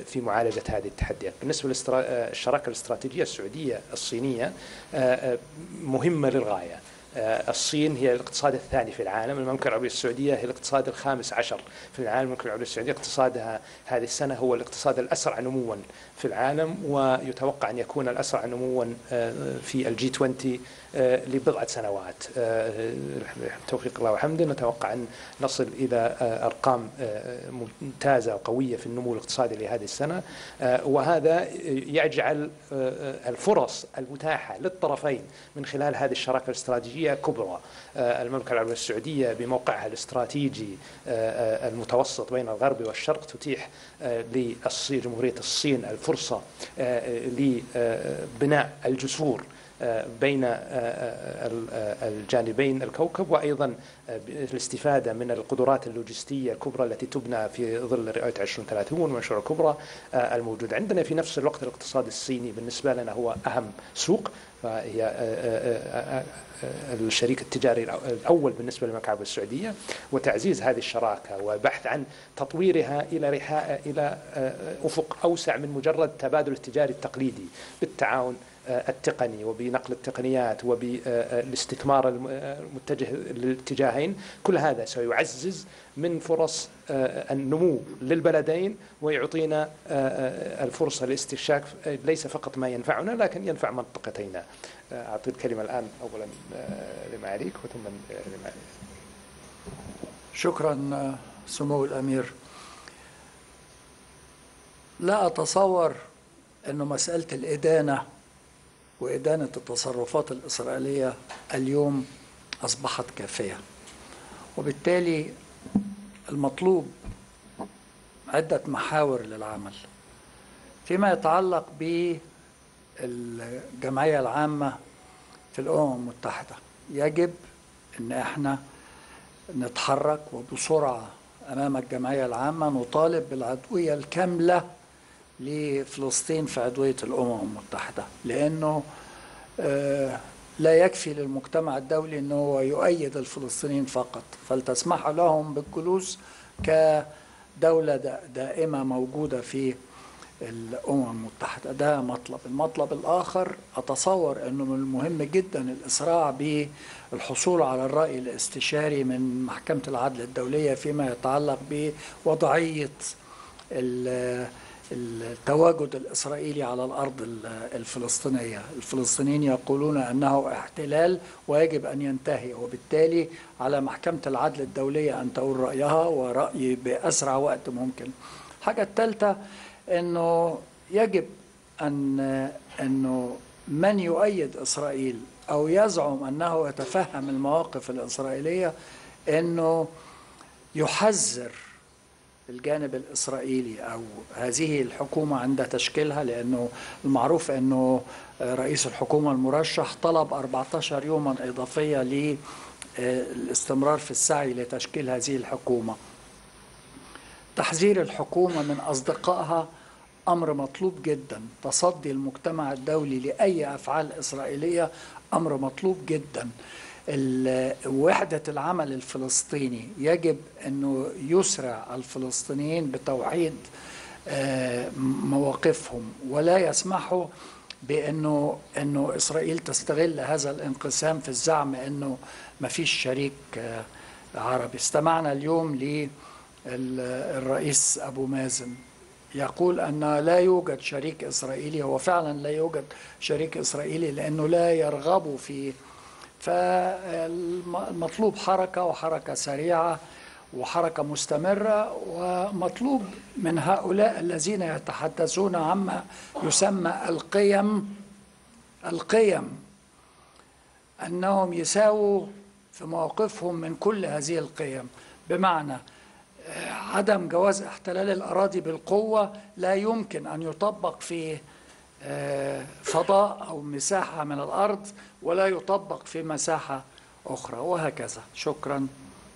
في معالجة هذه التحديات. بالنسبة للشراكه الاستراتيجية السعودية الصينية مهمة للغاية. الصين هي الاقتصاد الثاني في العالم المملكة العربية السعودية هي الاقتصاد الخامس عشر في العالم المملكة العربية السعودية اقتصادها هذه السنة هو الاقتصاد الأسرع نموا في العالم ويتوقع أن يكون الأسرع نموا في الجي 20 لبضعة سنوات. توفيق الله وحمده. نتوقع أن نصل إلى أرقام ممتازة وقوية في النمو الاقتصادي لهذه السنة. وهذا يجعل الفرص المتاحة للطرفين من خلال هذه الشراكة الاستراتيجية كبرى. المملكة العربية السعودية بموقعها الاستراتيجي المتوسط بين الغرب والشرق تتيح لجمهورية الصين الفرصة لبناء الجسور بين الجانبين الكوكب وأيضا الاستفادة من القدرات اللوجستية الكبرى التي تبنى في ظل رؤية 2030 والمشروع الكبرى الموجود عندنا في نفس الوقت الاقتصاد الصيني بالنسبة لنا هو أهم سوق فهي الشريك التجاري الأول بالنسبة للمكعب السعودية. وتعزيز هذه الشراكة وبحث عن تطويرها إلى إلى أفق أوسع من مجرد التبادل التجاري التقليدي بالتعاون التقني وبنقل التقنيات وبالاستثمار المتجه للاتجاهين كل هذا سيعزز من فرص النمو للبلدين ويعطينا الفرصة لاستكشاف ليس فقط ما ينفعنا لكن ينفع منطقتينا. أعطي الكلمة الآن أولا لمعاليك وثم لمعاليك شكرا سمو الأمير. لا أتصور أنه مسألة الإدانة وإدانة التصرفات الإسرائيلية اليوم أصبحت كافية. وبالتالي المطلوب عدة محاور للعمل. فيما يتعلق بالجمعية العامة في الأمم المتحدة يجب أن إحنا نتحرك وبسرعة أمام الجمعية العامة نطالب بالعضوية الكاملة لفلسطين في عضوية الأمم المتحدة لأنه لا يكفي للمجتمع الدولي أنه يؤيد الفلسطينيين فقط. فلتسمح لهم بالجلوس كدولة دائمة موجودة في الأمم المتحدة. ده مطلب. المطلب الآخر أتصور أنه من المهم جدا الإسراع بالحصول على الرأي الاستشاري من محكمة العدل الدولية فيما يتعلق بوضعية التواجد الإسرائيلي على الأرض الفلسطينية. الفلسطينيين يقولون أنه احتلال ويجب أن ينتهي وبالتالي على محكمة العدل الدولية أن تقول رأيها ورأي بأسرع وقت ممكن. الحاجة الثالثة أنه يجب أن أنه من يؤيد إسرائيل أو يزعم أنه يتفهم المواقف الإسرائيلية أنه يحذر الجانب الإسرائيلي أو هذه الحكومة عند تشكيلها لأنه المعروف أنه رئيس الحكومة المرشح طلب 14 يوما إضافية للاستمرار في السعي لتشكيل هذه الحكومة. تحذير الحكومة من أصدقائها أمر مطلوب جدا. تصدي المجتمع الدولي لأي أفعال إسرائيلية أمر مطلوب جدا. وحدة العمل الفلسطيني. يجب أنه يسرع الفلسطينيين بتوحيد مواقفهم. ولا يسمحوا بأنه أنه إسرائيل تستغل هذا الانقسام في الزعم أنه ما فيش شريك عربي. استمعنا اليوم للرئيس أبو مازن. يقول أن لا يوجد شريك إسرائيلي هو فعلا لا يوجد شريك إسرائيلي لأنه لا يرغب في فالمطلوب حركة وحركة سريعة وحركة مستمرة ومطلوب من هؤلاء الذين يتحدثون عما يسمى القيم القيم أنهم يساووا في مواقفهم من كل هذه القيم. بمعنى عدم جواز احتلال الأراضي بالقوة لا يمكن أن يطبق في فضاء أو مساحة من الأرض ولا يطبق في مساحة أخرى وهكذا. شكرا.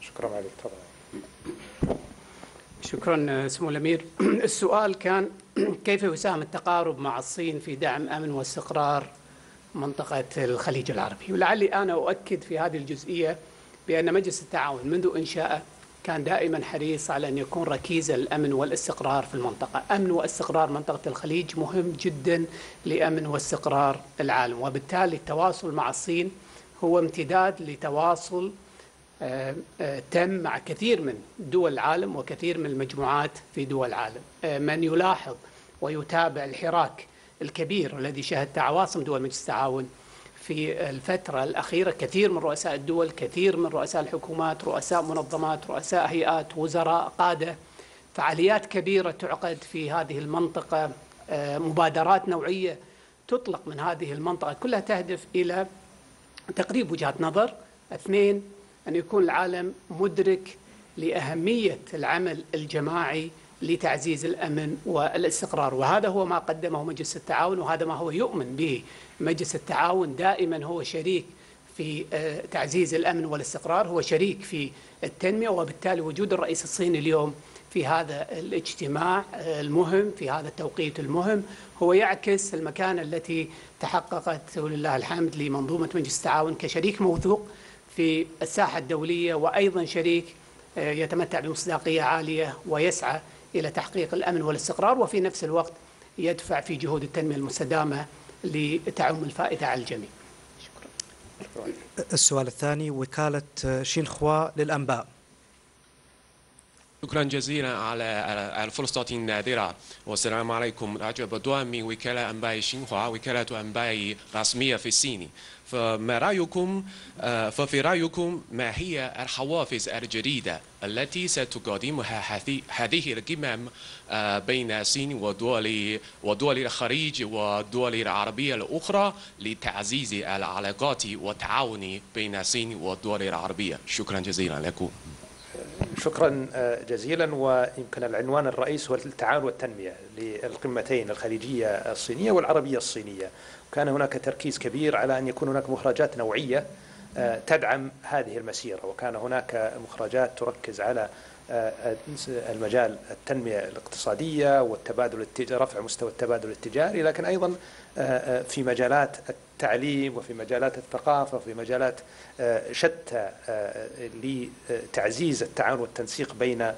شكرا عليك تفضل. شكرا سمو الأمير. (clears throat) السؤال كان (clears throat) كيف يساهم التقارب مع الصين في دعم أمن واستقرار منطقة الخليج العربي؟ ولعلي أنا أؤكد في هذه الجزئية بأن مجلس التعاون منذ إنشائه كان دائما حريص على أن يكون ركيزة الأمن والاستقرار في المنطقة. أمن واستقرار منطقة الخليج مهم جدا لأمن واستقرار العالم وبالتالي التواصل مع الصين هو امتداد لتواصل تم مع كثير من دول العالم وكثير من المجموعات في دول العالم. من يلاحظ ويتابع الحراك الكبير الذي شهدته عواصم دول مجلس التعاون في الفترة الأخيرة كثير من رؤساء الدول كثير من رؤساء الحكومات رؤساء منظمات رؤساء هيئات وزراء قادة. فعاليات كبيرة تعقد في هذه المنطقة. مبادرات نوعية تطلق من هذه المنطقة. كلها تهدف إلى تقريب وجهات نظر. اثنين أن يكون العالم مدرك لأهمية العمل الجماعي لتعزيز الأمن والاستقرار. وهذا هو ما قدمه مجلس التعاون وهذا ما هو يؤمن به. مجلس التعاون دائما هو شريك في تعزيز الأمن والاستقرار هو شريك في التنمية وبالتالي وجود الرئيس الصيني اليوم في هذا الاجتماع المهم في هذا التوقيت المهم هو يعكس المكانة التي تحققت ولله الحمد لمنظومة مجلس التعاون كشريك موثوق في الساحة الدولية وأيضا شريك يتمتع بمصداقية عالية ويسعى إلى تحقيق الأمن والاستقرار وفي نفس الوقت يدفع في جهود التنمية المستدامة لتعم الفائدة على الجميع. شكرا. السؤال الثاني وكالة شينخوا للأنباء. شكرا جزيلا على الفرصة النادرة والسلام عليكم رجب دوان من وكالة أنباء شينخوا وكالة أنباء رسمية في الصين فما رأيكم ففي رأيكم ما هي الحوافز الجديدة التي ستقدمها هذه القمم بين الصين ودول ودول الخليج والدول العربية الأخرى لتعزيز العلاقات والتعاون بين الصين والدول العربية؟ شكرا جزيلا لكم. شكرا جزيلا. ويمكن العنوان الرئيس هو التعاون والتنمية للقمتين الخليجية الصينية والعربية الصينية. كان هناك تركيز كبير على أن يكون هناك مخرجات نوعية تدعم هذه المسيرة وكان هناك مخرجات تركز على المجال التنمية الاقتصادية والتبادل التجاري رفع مستوى التبادل التجاري لكن أيضا في مجالات التعليم وفي مجالات الثقافة وفي مجالات شتى لتعزيز التعاون والتنسيق بين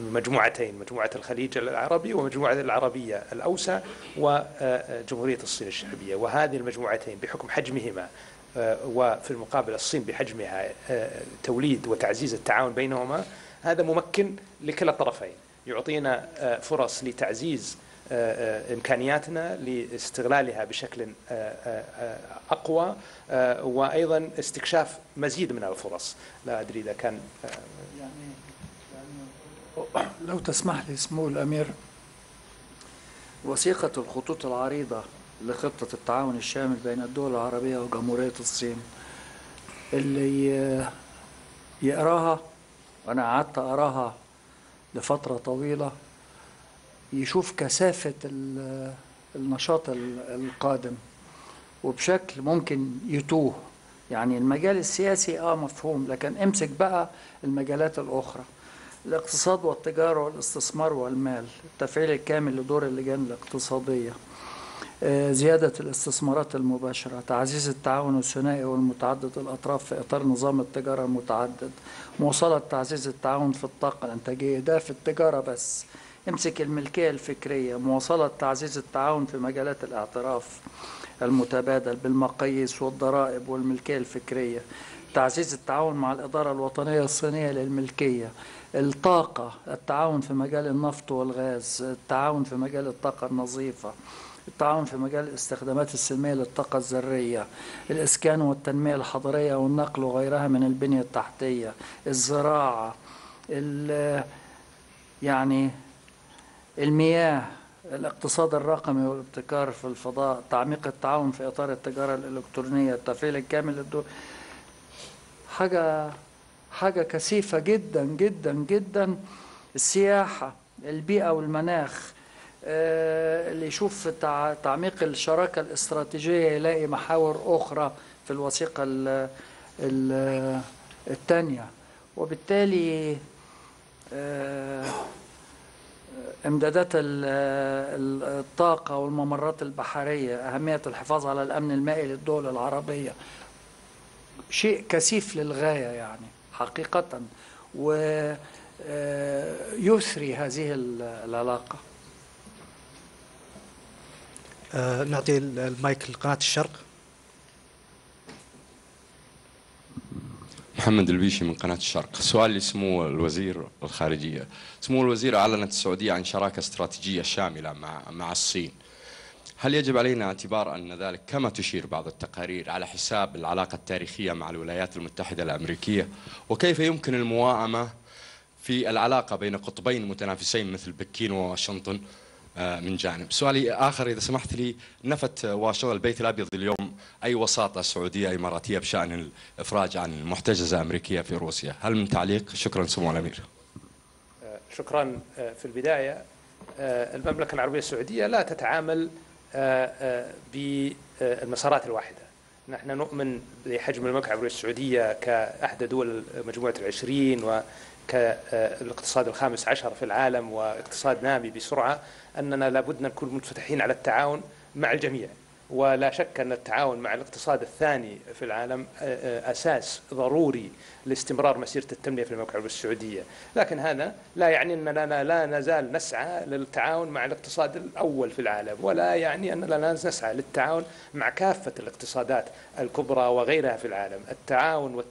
مجموعتين مجموعة الخليج العربي ومجموعة العربية الأوسع وجمهورية الصين الشعبية. وهذه المجموعتين بحكم حجمهما وفي المقابل الصين بحجمها توليد وتعزيز التعاون بينهما هذا ممكن لكلا الطرفين يعطينا فرص لتعزيز إمكانياتنا لاستغلالها بشكل أقوى وأيضا استكشاف مزيد من الفرص. لا أدري إذا كان لو تسمح لي سمو الأمير. وثيقة الخطوط العريضة لخطة التعاون الشامل بين الدول العربية وجمهورية الصين اللي يقراها وأنا قعدت أقراها لفترة طويلة يشوف كثافة النشاط القادم وبشكل ممكن يتوه. يعني المجال السياسي آه مفهوم لكن امسك بقى المجالات الأخرى. الاقتصاد والتجارة والاستثمار والمال التفعيل الكامل لدور اللجان الاقتصادية. زيادة الاستثمارات المباشرة تعزيز التعاون الثنائي والمتعدد الأطراف في إطار نظام التجارة المتعدد. مواصلة تعزيز التعاون في الطاقة الإنتاجية ده في التجارة بس. امسك الملكية الفكرية مواصلة تعزيز التعاون في مجالات الاعتراف المتبادل بالمقاييس والضرائب والملكية الفكرية. تعزيز التعاون مع الإدارة الوطنية الصينية للملكية. الطاقة التعاون في مجال النفط والغاز التعاون في مجال الطاقة النظيفة التعاون في مجال الاستخدامات السلمية للطاقة الذرية الإسكان والتنمية الحضرية والنقل وغيرها من البنية التحتية الزراعة يعني المياه الاقتصاد الرقمي والابتكار في الفضاء تعميق التعاون في إطار التجارة الإلكترونية التفعيل الكامل للدول حاجة حاجة كثيفة جدا جدا جدا. السياحة البيئة والمناخ. اللي يشوف تعميق الشراكة الاستراتيجية يلاقي محاور أخرى في الوثيقة الثانية وبالتالي إمدادات الطاقة والممرات البحرية أهمية الحفاظ على الأمن المائي للدول العربية. شيء كثيف للغاية يعني. حقيقة ويثري هذه العلاقة. آه نعطي المايك لقناة الشرق. محمد البيشي من قناة الشرق. سؤال لسمو الوزير الخارجية. سمو الوزير أعلنت السعودية عن شراكة استراتيجية شاملة مع مع الصين. هل يجب علينا اعتبار أن ذلك كما تشير بعض التقارير على حساب العلاقة التاريخية مع الولايات المتحدة الأمريكية؟ وكيف يمكن المواءمة في العلاقة بين قطبين متنافسين مثل بكين وواشنطن؟ من جانب. سؤالي آخر إذا سمحت لي نفت واشنطن البيت الأبيض اليوم أي وساطة سعودية إماراتية بشأن الإفراج عن محتجزة أمريكية في روسيا؟ هل من تعليق؟ شكرا سمو الأمير. شكرا في البداية. المملكة العربية السعودية لا تتعامل بالمسارات الواحدة. نحن نؤمن بحجم المملكة العربية السعودية كأحدى دول مجموعة العشرين وكالاقتصاد الخامس عشر في العالم واقتصاد نامي بسرعة أننا لابد نكون منفتحين على التعاون مع الجميع. ولا شك أن التعاون مع الاقتصاد الثاني في العالم أساس ضروري لاستمرار مسيرة التنمية في المملكة العربية السعودية. لكن هذا لا يعني أننا لا نزال نسعى للتعاون مع الاقتصاد الأول في العالم ولا يعني أننا لا نسعى للتعاون مع كافة الاقتصادات الكبرى وغيرها في العالم. التعاون و...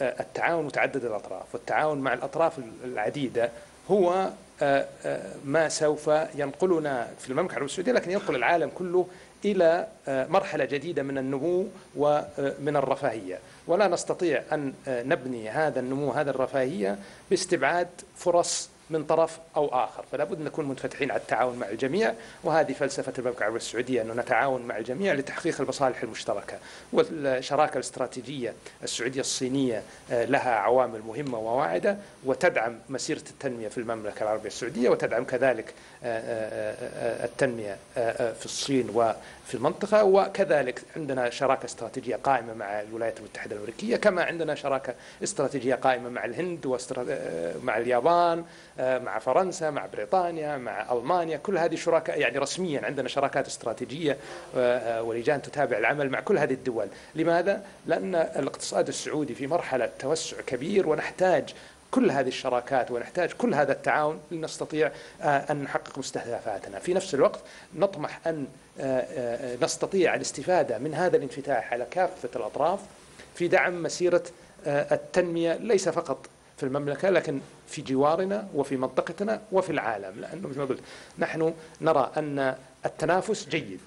التعاون متعدد الأطراف والتعاون مع الأطراف العديدة هو ما سوف ينقلنا في المملكة العربية السعودية لكن ينقل العالم كله إلى مرحلة جديدة من النمو ومن الرفاهية. ولا نستطيع أن نبني هذا النمو هذا الرفاهية باستبعاد فرص من طرف أو آخر. فلا بد نكون منفتحين على التعاون مع الجميع وهذه فلسفة المملكة العربية السعودية أنه نتعاون مع الجميع لتحقيق المصالح المشتركة. والشراكة الاستراتيجية السعودية الصينية لها عوامل مهمة وواعدة وتدعم مسيرة التنمية في المملكة العربية السعودية وتدعم كذلك التنمية في الصين وفي المنطقة وكذلك عندنا شراكة استراتيجية قائمة مع الولايات المتحدة الأمريكية كما عندنا شراكة استراتيجية قائمة مع الهند ومع اليابان مع فرنسا مع بريطانيا مع ألمانيا كل هذه شركاء يعني رسميا عندنا شراكات استراتيجية ولجان تتابع العمل مع كل هذه الدول لماذا؟ لأن الاقتصاد السعودي في مرحلة توسع كبير ونحتاج كل هذه الشراكات ونحتاج كل هذا التعاون لنستطيع أن نحقق مستهدفاتنا. في نفس الوقت نطمح أن نستطيع الاستفادة من هذا الانفتاح على كافة الأطراف في دعم مسيرة التنمية ليس فقط في المملكة لكن في جوارنا وفي منطقتنا وفي العالم. لأنه مثل ما قلت نحن نرى أن التنافس جيد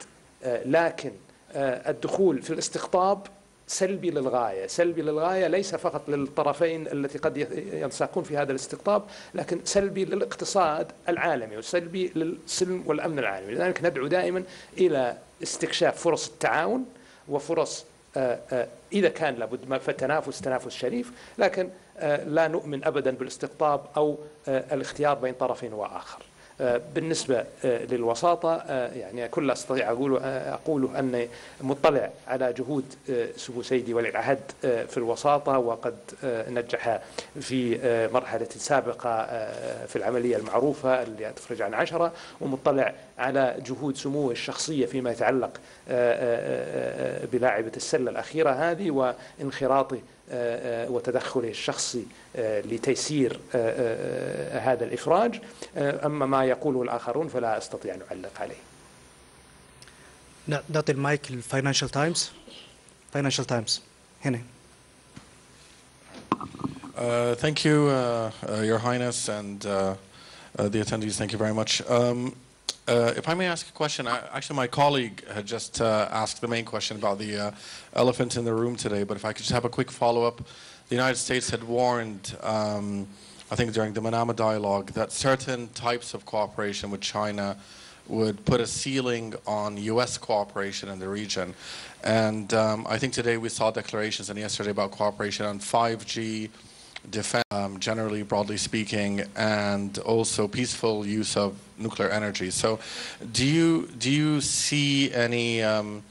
لكن الدخول في الاستقطاب سلبي للغاية. سلبي للغاية ليس فقط للطرفين التي قد ينساقون في هذا الاستقطاب لكن سلبي للاقتصاد العالمي وسلبي للسلم والأمن العالمي. لذلك ندعو دائما إلى استكشاف فرص التعاون وفرص إذا كان لابد فالتنافس تنافس شريف لكن لا نؤمن أبدا بالاستقطاب أو الاختيار بين طرف وآخر. بالنسبة للوساطة يعني كل أستطيع أقول أقوله أني مطلع على جهود سمو سيدي ولي العهد في الوساطة وقد نجح في مرحلة سابقة في العملية المعروفة اللي تفرج عن عشرة ومطلع على جهود سموه الشخصية فيما يتعلق بلاعبة السلة الأخيرة هذه وانخراطه وتدخله الشخصي لتيسير هذا الإفراج. أما ما يقوله الآخرون فلا أستطيع أن أعلق عليه. نعطي المايك للفاينانشال تايمز. فاينانشال تايمز. هنا. Uh, thank you, uh, uh, Your Highness, and uh, uh, the attendees. Thank you very much. Um, uh, if I may ask a question, I, actually, my colleague had just uh, asked the main question about the uh, elephant in the room today, but if I could just have a quick follow up. The United States had warned, um, I think during the Manama dialogue, that certain types of cooperation with China would put a ceiling on U.S. cooperation in the region. And um, I think today we saw declarations and yesterday about cooperation on 5G, defense, um, generally broadly speaking, and also peaceful use of nuclear energy. So, do you do you see any um,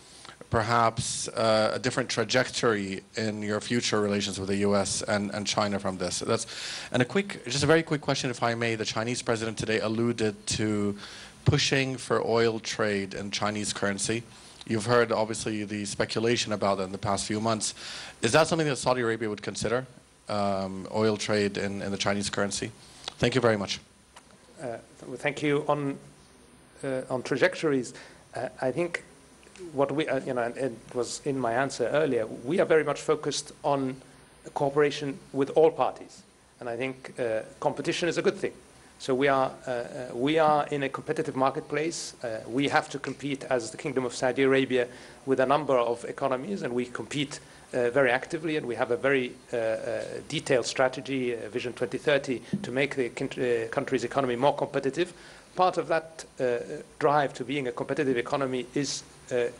perhaps uh, a different trajectory in your future relations with the U.S. and, and China from this? That's and a quick, just a very quick question, if I may. The Chinese president today alluded to pushing for oil trade in Chinese currency. You've heard obviously the speculation about that in the past few months. Is that something that Saudi Arabia would consider? Um, oil trade in the Chinese currency? Thank you very much. Uh, thank you. On, uh, on trajectories, uh, I think what we, uh, you know, and it was in my answer earlier, we are very much focused on cooperation with all parties. And I think uh, competition is a good thing. So we are, uh, uh, we are in a competitive marketplace. Uh, we have to compete as the Kingdom of Saudi Arabia with a number of economies, and we compete uh, very actively, and we have a very uh, uh, detailed strategy, uh, Vision 2030, to make the country's economy more competitive. Part of that drive to being a competitive economy is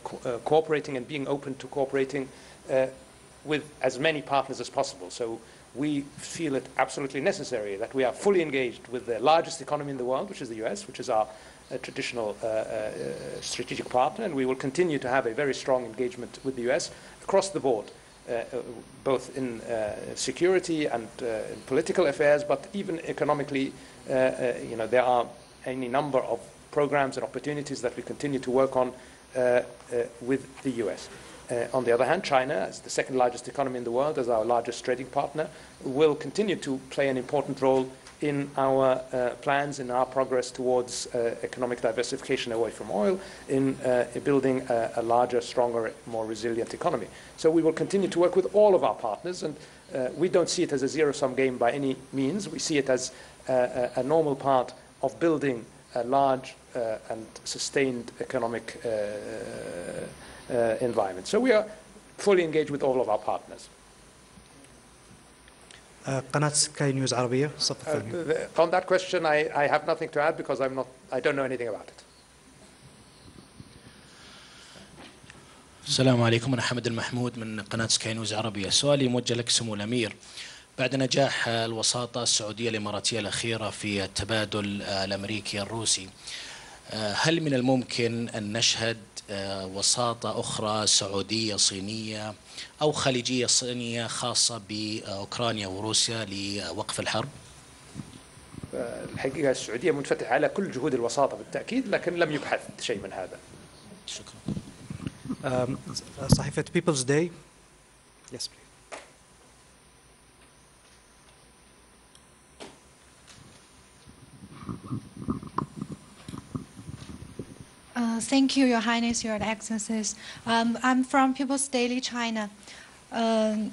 co- cooperating and being open to cooperating with as many partners as possible. So we feel it absolutely necessary that we are fully engaged with the largest economy in the world, which is the US, which is our traditional uh, uh, strategic partner, and we will continue to have a very strong engagement with the US across the board. Uh, both in uh, security and uh, in political affairs, but even economically, you know, there are any number of programs and opportunities that we continue to work on with the US. Uh, on the other hand, China, as the second largest economy in the world, as our largest trading partner, will continue to play an important role in our uh, plans, in our progress towards uh, economic diversification away from oil, in uh, building a, a, larger, stronger, more resilient economy. So we will continue to work with all of our partners, and uh, we don't see it as a zero-sum game by any means. We see it as a, a normal part of building a large uh, and sustained economic uh, environment. So we are fully engaged with all of our partners. قناة سكاي نيوز عربية الصف الثاني. On that question, I, I have nothing to add because I'm not, I don't know anything about it. السلام عليكم أنا حمد المحمود من قناة سكاي نيوز عربية سؤالي موجه لك سمو الأمير بعد نجاح الوساطة السعودية الإماراتية الأخيرة في التبادل الأمريكي الروسي هل من الممكن أن نشهد وساطة أخرى سعودية صينية أو خليجية صينية خاصة بأوكرانيا وروسيا لوقف الحرب؟ الحقيقة السعودية منفتحة على كل جهود الوساطة بالتأكيد لكن لم يبحث شيء من هذا شكرا صحيفة People's Day yes, please. Uh, thank you, Your Highness, Your Excellencies. Um, I'm from People's Daily China. Um,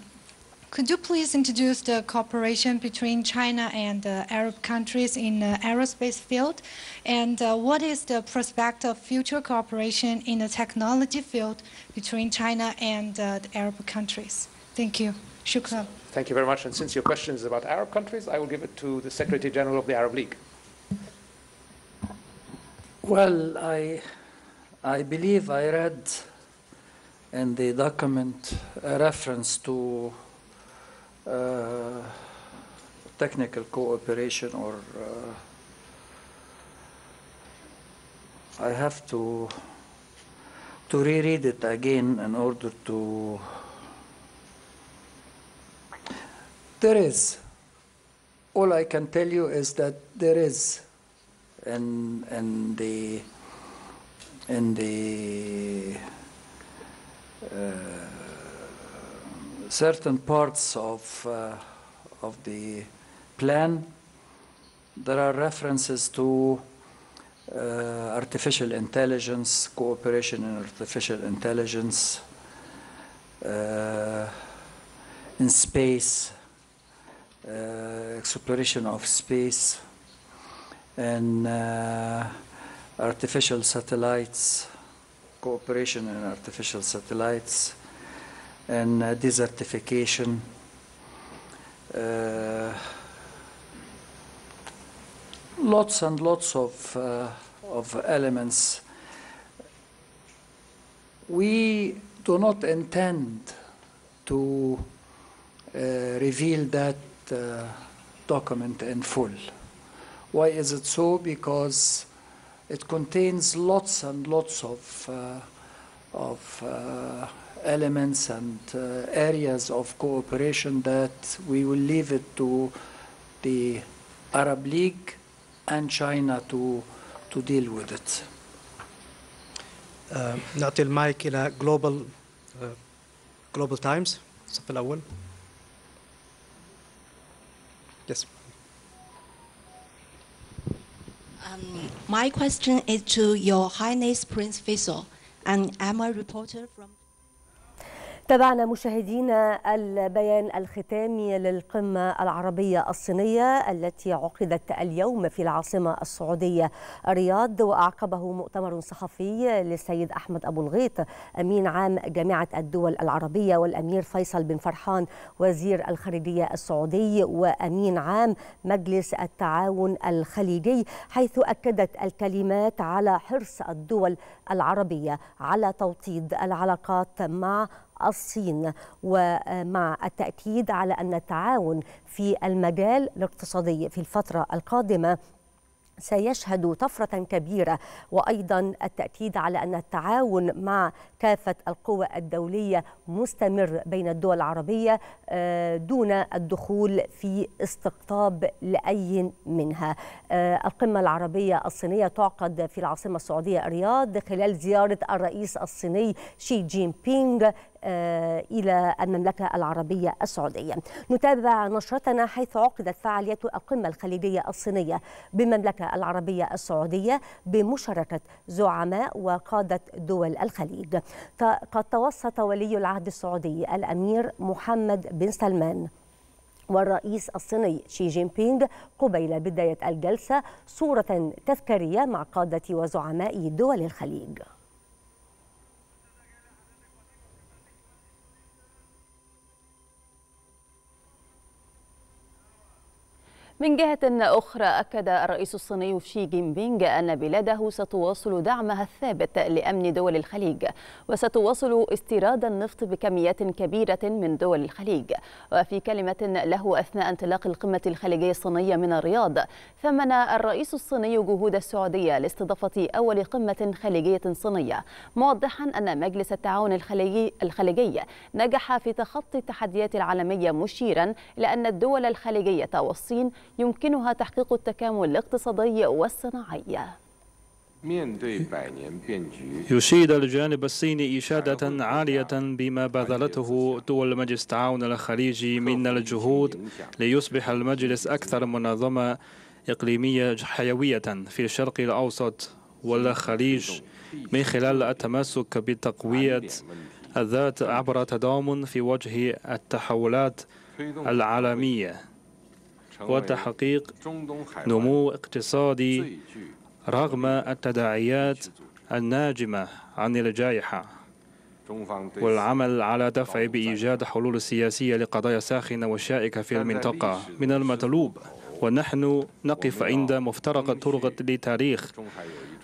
could you please introduce the cooperation between China and uh, Arab countries in the aerospace field? And uh, what is the prospect of future cooperation in the technology field between China and uh, the Arab countries? Thank you. Shukran. Thank you very much. And since your question is about Arab countries, I will give it to the Secretary General of the Arab League. Well, I, I believe I read in the document a reference to uh, technical cooperation or uh, I have to to reread it again in order to there is all I can tell you is that there is in in the in the uh, certain parts of uh, of the plan there are references to uh, artificial intelligence cooperation in artificial intelligence uh, in space uh, exploration of space and uh, artificial satellites, cooperation in artificial satellites, and uh, desertification. Uh, lots and lots of, uh, of elements. We do not intend to uh, reveal that uh, document in full. Why is it so? Because it contains lots and lots of, uh, of uh, elements and uh, areas of cooperation that we will leave it to the Arab League and China to, to deal with it. uh, نعطي المايك إلى جلوبال جلوبال تايمز الصف الأول Um, my question is to Your Highness Prince Faisal, and I'm a reporter from. تابعنا مشاهدينا البيان الختامي للقمة العربية الصينية التي عقدت اليوم في العاصمة السعودية الرياض وأعقبه مؤتمر صحفي للسيد أحمد أبو الغيط أمين عام جامعة الدول العربية والأمير فيصل بن فرحان وزير الخارجية السعودي وأمين عام مجلس التعاون الخليجي حيث أكدت الكلمات على حرص الدول العربية على توطيد العلاقات مع الصين. ومع التأكيد على أن التعاون في المجال الاقتصادي في الفترة القادمة سيشهد طفرة كبيرة. وأيضا التأكيد على أن التعاون مع كافة القوى الدولية مستمر بين الدول العربية دون الدخول في استقطاب لأي منها. القمة العربية الصينية تعقد في العاصمة السعودية الرياض خلال زيارة الرئيس الصيني شي جين بينغ إلى المملكة العربية السعودية. نتابع نشرتنا حيث عقدت فعاليات القمة الخليجية الصينية بالمملكة العربية السعودية بمشاركة زعماء وقادة دول الخليج. قد توسط ولي العهد السعودي الأمير محمد بن سلمان والرئيس الصيني شي جين بينغ قبيل بداية الجلسة صورة تذكارية مع قادة وزعماء دول الخليج. من جهة أخرى أكد الرئيس الصيني شي جين بينغ أن بلاده ستواصل دعمها الثابت لأمن دول الخليج وستواصل استيراد النفط بكميات كبيرة من دول الخليج. وفي كلمة له أثناء انطلاق القمة الخليجية الصينية من الرياض ثمن الرئيس الصيني جهود السعودية لاستضافة أول قمة خليجية صينية. موضحا أن مجلس التعاون الخليجي, الخليجي نجح في تخطي التحديات العالمية مشيرا لأن الدول الخليجية والصين يمكنها تحقيق التكامل الاقتصادي والصناعي. يشيد الجانب الصيني إشادة عالية بما بذلته دول مجلس التعاون الخليجي من الجهود ليصبح المجلس أكثر منظمة إقليمية حيوية في الشرق الأوسط والخليج من خلال التمسك بتقوية الذات عبر تضامن في وجه التحولات العالمية. وتحقيق نمو اقتصادي رغم التداعيات الناجمة عن الجائحة. والعمل على دفع بإيجاد حلول سياسية لقضايا ساخنة وشائكة في المنطقة من المطلوب ونحن نقف عند مفترق الطرق لتاريخ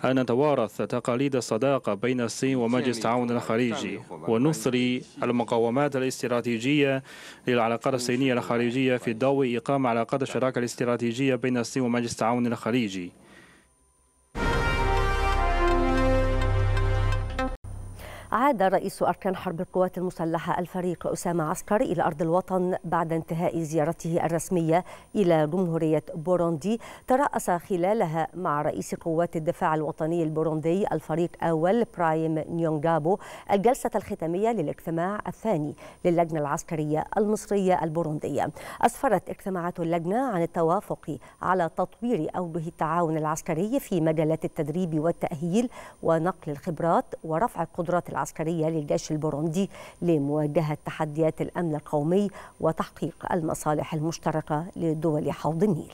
أن نتوارث تقاليد الصداقة بين الصين ومجلس التعاون الخليجي ونثري المقومات الاستراتيجية للعلاقات الصينية الخليجية في ضوء إقامة علاقات الشراكة الاستراتيجية بين الصين ومجلس التعاون الخليجي. عاد رئيس أركان حرب القوات المسلحة الفريق أسامة عسكر إلى أرض الوطن بعد انتهاء زيارته الرسمية إلى جمهورية بوروندي. ترأس خلالها مع رئيس قوات الدفاع الوطني البوروندي الفريق أول برايم نيونغابو الجلسة الختامية للاجتماع الثاني للجنة العسكرية المصرية البوروندية. أسفرت اجتماعات اللجنة عن التوافق على تطوير أوجه التعاون العسكري في مجالات التدريب والتأهيل ونقل الخبرات ورفع القدرات العسكرية للجيش البوروندي لمواجهة تحديات الأمن القومي وتحقيق المصالح المشتركة لدول حوض النيل.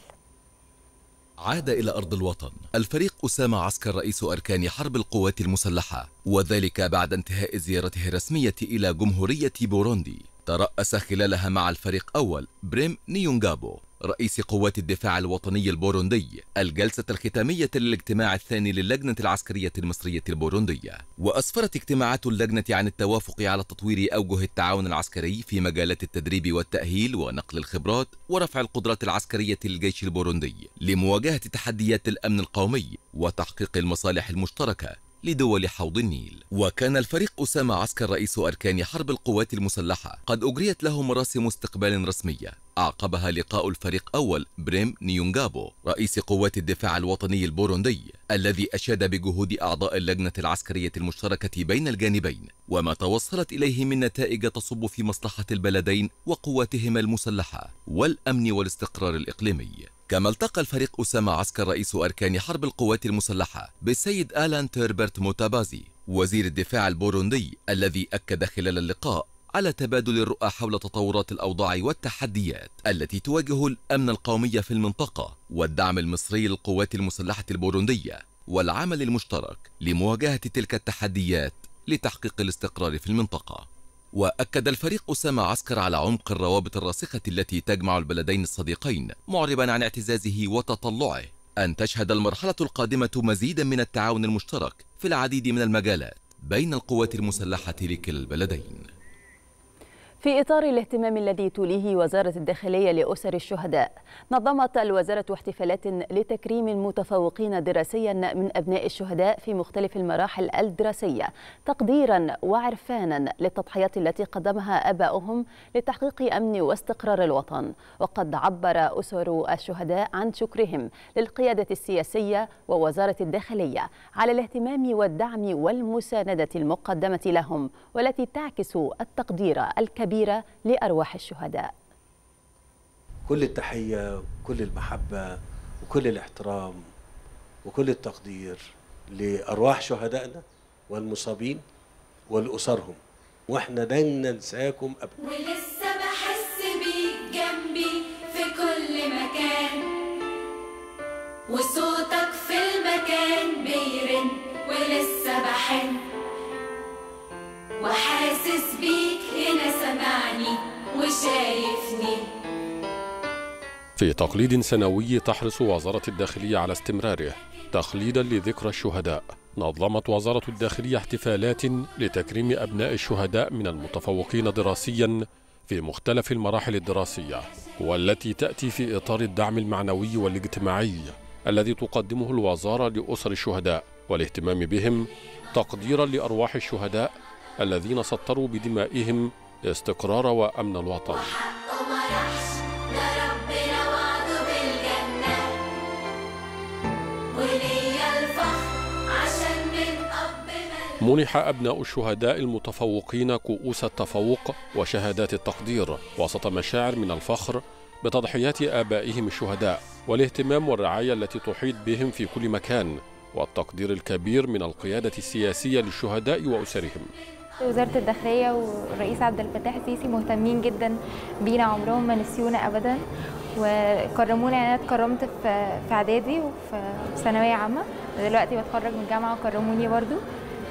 عاد إلى أرض الوطن. الفريق أسامة عسكر رئيس أركان حرب القوات المسلحة وذلك بعد انتهاء زيارته الرسمية إلى جمهورية بوروندي. ترأس خلالها مع الفريق أول بريم نيونغابو. رئيس قوات الدفاع الوطني البوروندي الجلسة الختامية للاجتماع الثاني للجنة العسكرية المصرية البوروندية وأسفرت اجتماعات اللجنة عن التوافق على تطوير أوجه التعاون العسكري في مجالات التدريب والتأهيل ونقل الخبرات ورفع القدرات العسكرية للجيش البوروندي لمواجهة تحديات الأمن القومي وتحقيق المصالح المشتركة لدول حوض النيل. وكان الفريق أسامة عسكر رئيس أركان حرب القوات المسلحة قد أجريت له مراسم استقبال رسمية. أعقبها لقاء الفريق أول بريم نيونغابو رئيس قوات الدفاع الوطني البوروندي الذي أشاد بجهود أعضاء اللجنة العسكرية المشتركة بين الجانبين وما توصلت إليه من نتائج تصب في مصلحة البلدين وقواتهما المسلحة والأمن والاستقرار الإقليمي. كما التقى الفريق أسامة عسكر رئيس أركان حرب القوات المسلحة بالسيد آلان تيربرت موتابازي وزير الدفاع البوروندي الذي أكد خلال اللقاء على تبادل الرؤى حول تطورات الأوضاع والتحديات التي تواجه الأمن القومي في المنطقة والدعم المصري للقوات المسلحة البوروندية والعمل المشترك لمواجهة تلك التحديات لتحقيق الاستقرار في المنطقة. وأكد الفريق أسامة عسكر على عمق الروابط الراسخة التي تجمع البلدين الصديقين معربا عن اعتزازه وتطلعه. أن تشهد المرحلة القادمة مزيدا من التعاون المشترك في العديد من المجالات بين القوات المسلحة لكلا البلدين. في إطار الاهتمام الذي توليه وزارة الداخلية لأسر الشهداء نظمت الوزارة احتفالات لتكريم المتفوقين دراسيا من أبناء الشهداء في مختلف المراحل الدراسية تقديرا وعرفانا للتضحيات التي قدمها أباؤهم لتحقيق أمن واستقرار الوطن. وقد عبر أسر الشهداء عن شكرهم للقيادة السياسية ووزارة الداخلية على الاهتمام والدعم والمساندة المقدمة لهم والتي تعكس التقدير الكبير. كبيرة لأرواح الشهداء. كل التحية وكل المحبة وكل الاحترام وكل التقدير لأرواح شهدائنا والمصابين ولأسرهم وإحنا لن ننساكم أبدا. ولسه بحس بيك جنبي في كل مكان وصوتك في المكان بيرن ولسه بحن. وحاسس بيك هنا سمعني وشايفني. في تقليد سنوي تحرص وزارة الداخلية على استمراره. تخليدا لذكرى الشهداء. نظمت وزارة الداخلية احتفالات لتكريم أبناء الشهداء من المتفوقين دراسيا في مختلف المراحل الدراسية والتي تأتي في إطار الدعم المعنوي والاجتماعي الذي تقدمه الوزارة لأسر الشهداء والاهتمام بهم تقديرا لأرواح الشهداء الذين سطروا بدمائهم استقرار وأمن الوطن. منح أبناء الشهداء المتفوقين كؤوس التفوق وشهادات التقدير وسط مشاعر من الفخر بتضحيات آبائهم الشهداء والاهتمام والرعاية التي تحيط بهم في كل مكان والتقدير الكبير من القيادة السياسية للشهداء وأسرهم. وزارة الداخلية والرئيس عبد الفتاح السيسي مهتمين جدا بينا عمرهم ما نسيونا أبدا. وكرمونا يعني أنا اتكرمت في في إعدادي وفي ثانوية عامة. دلوقتي بتخرج من الجامعة وكرموني برضو.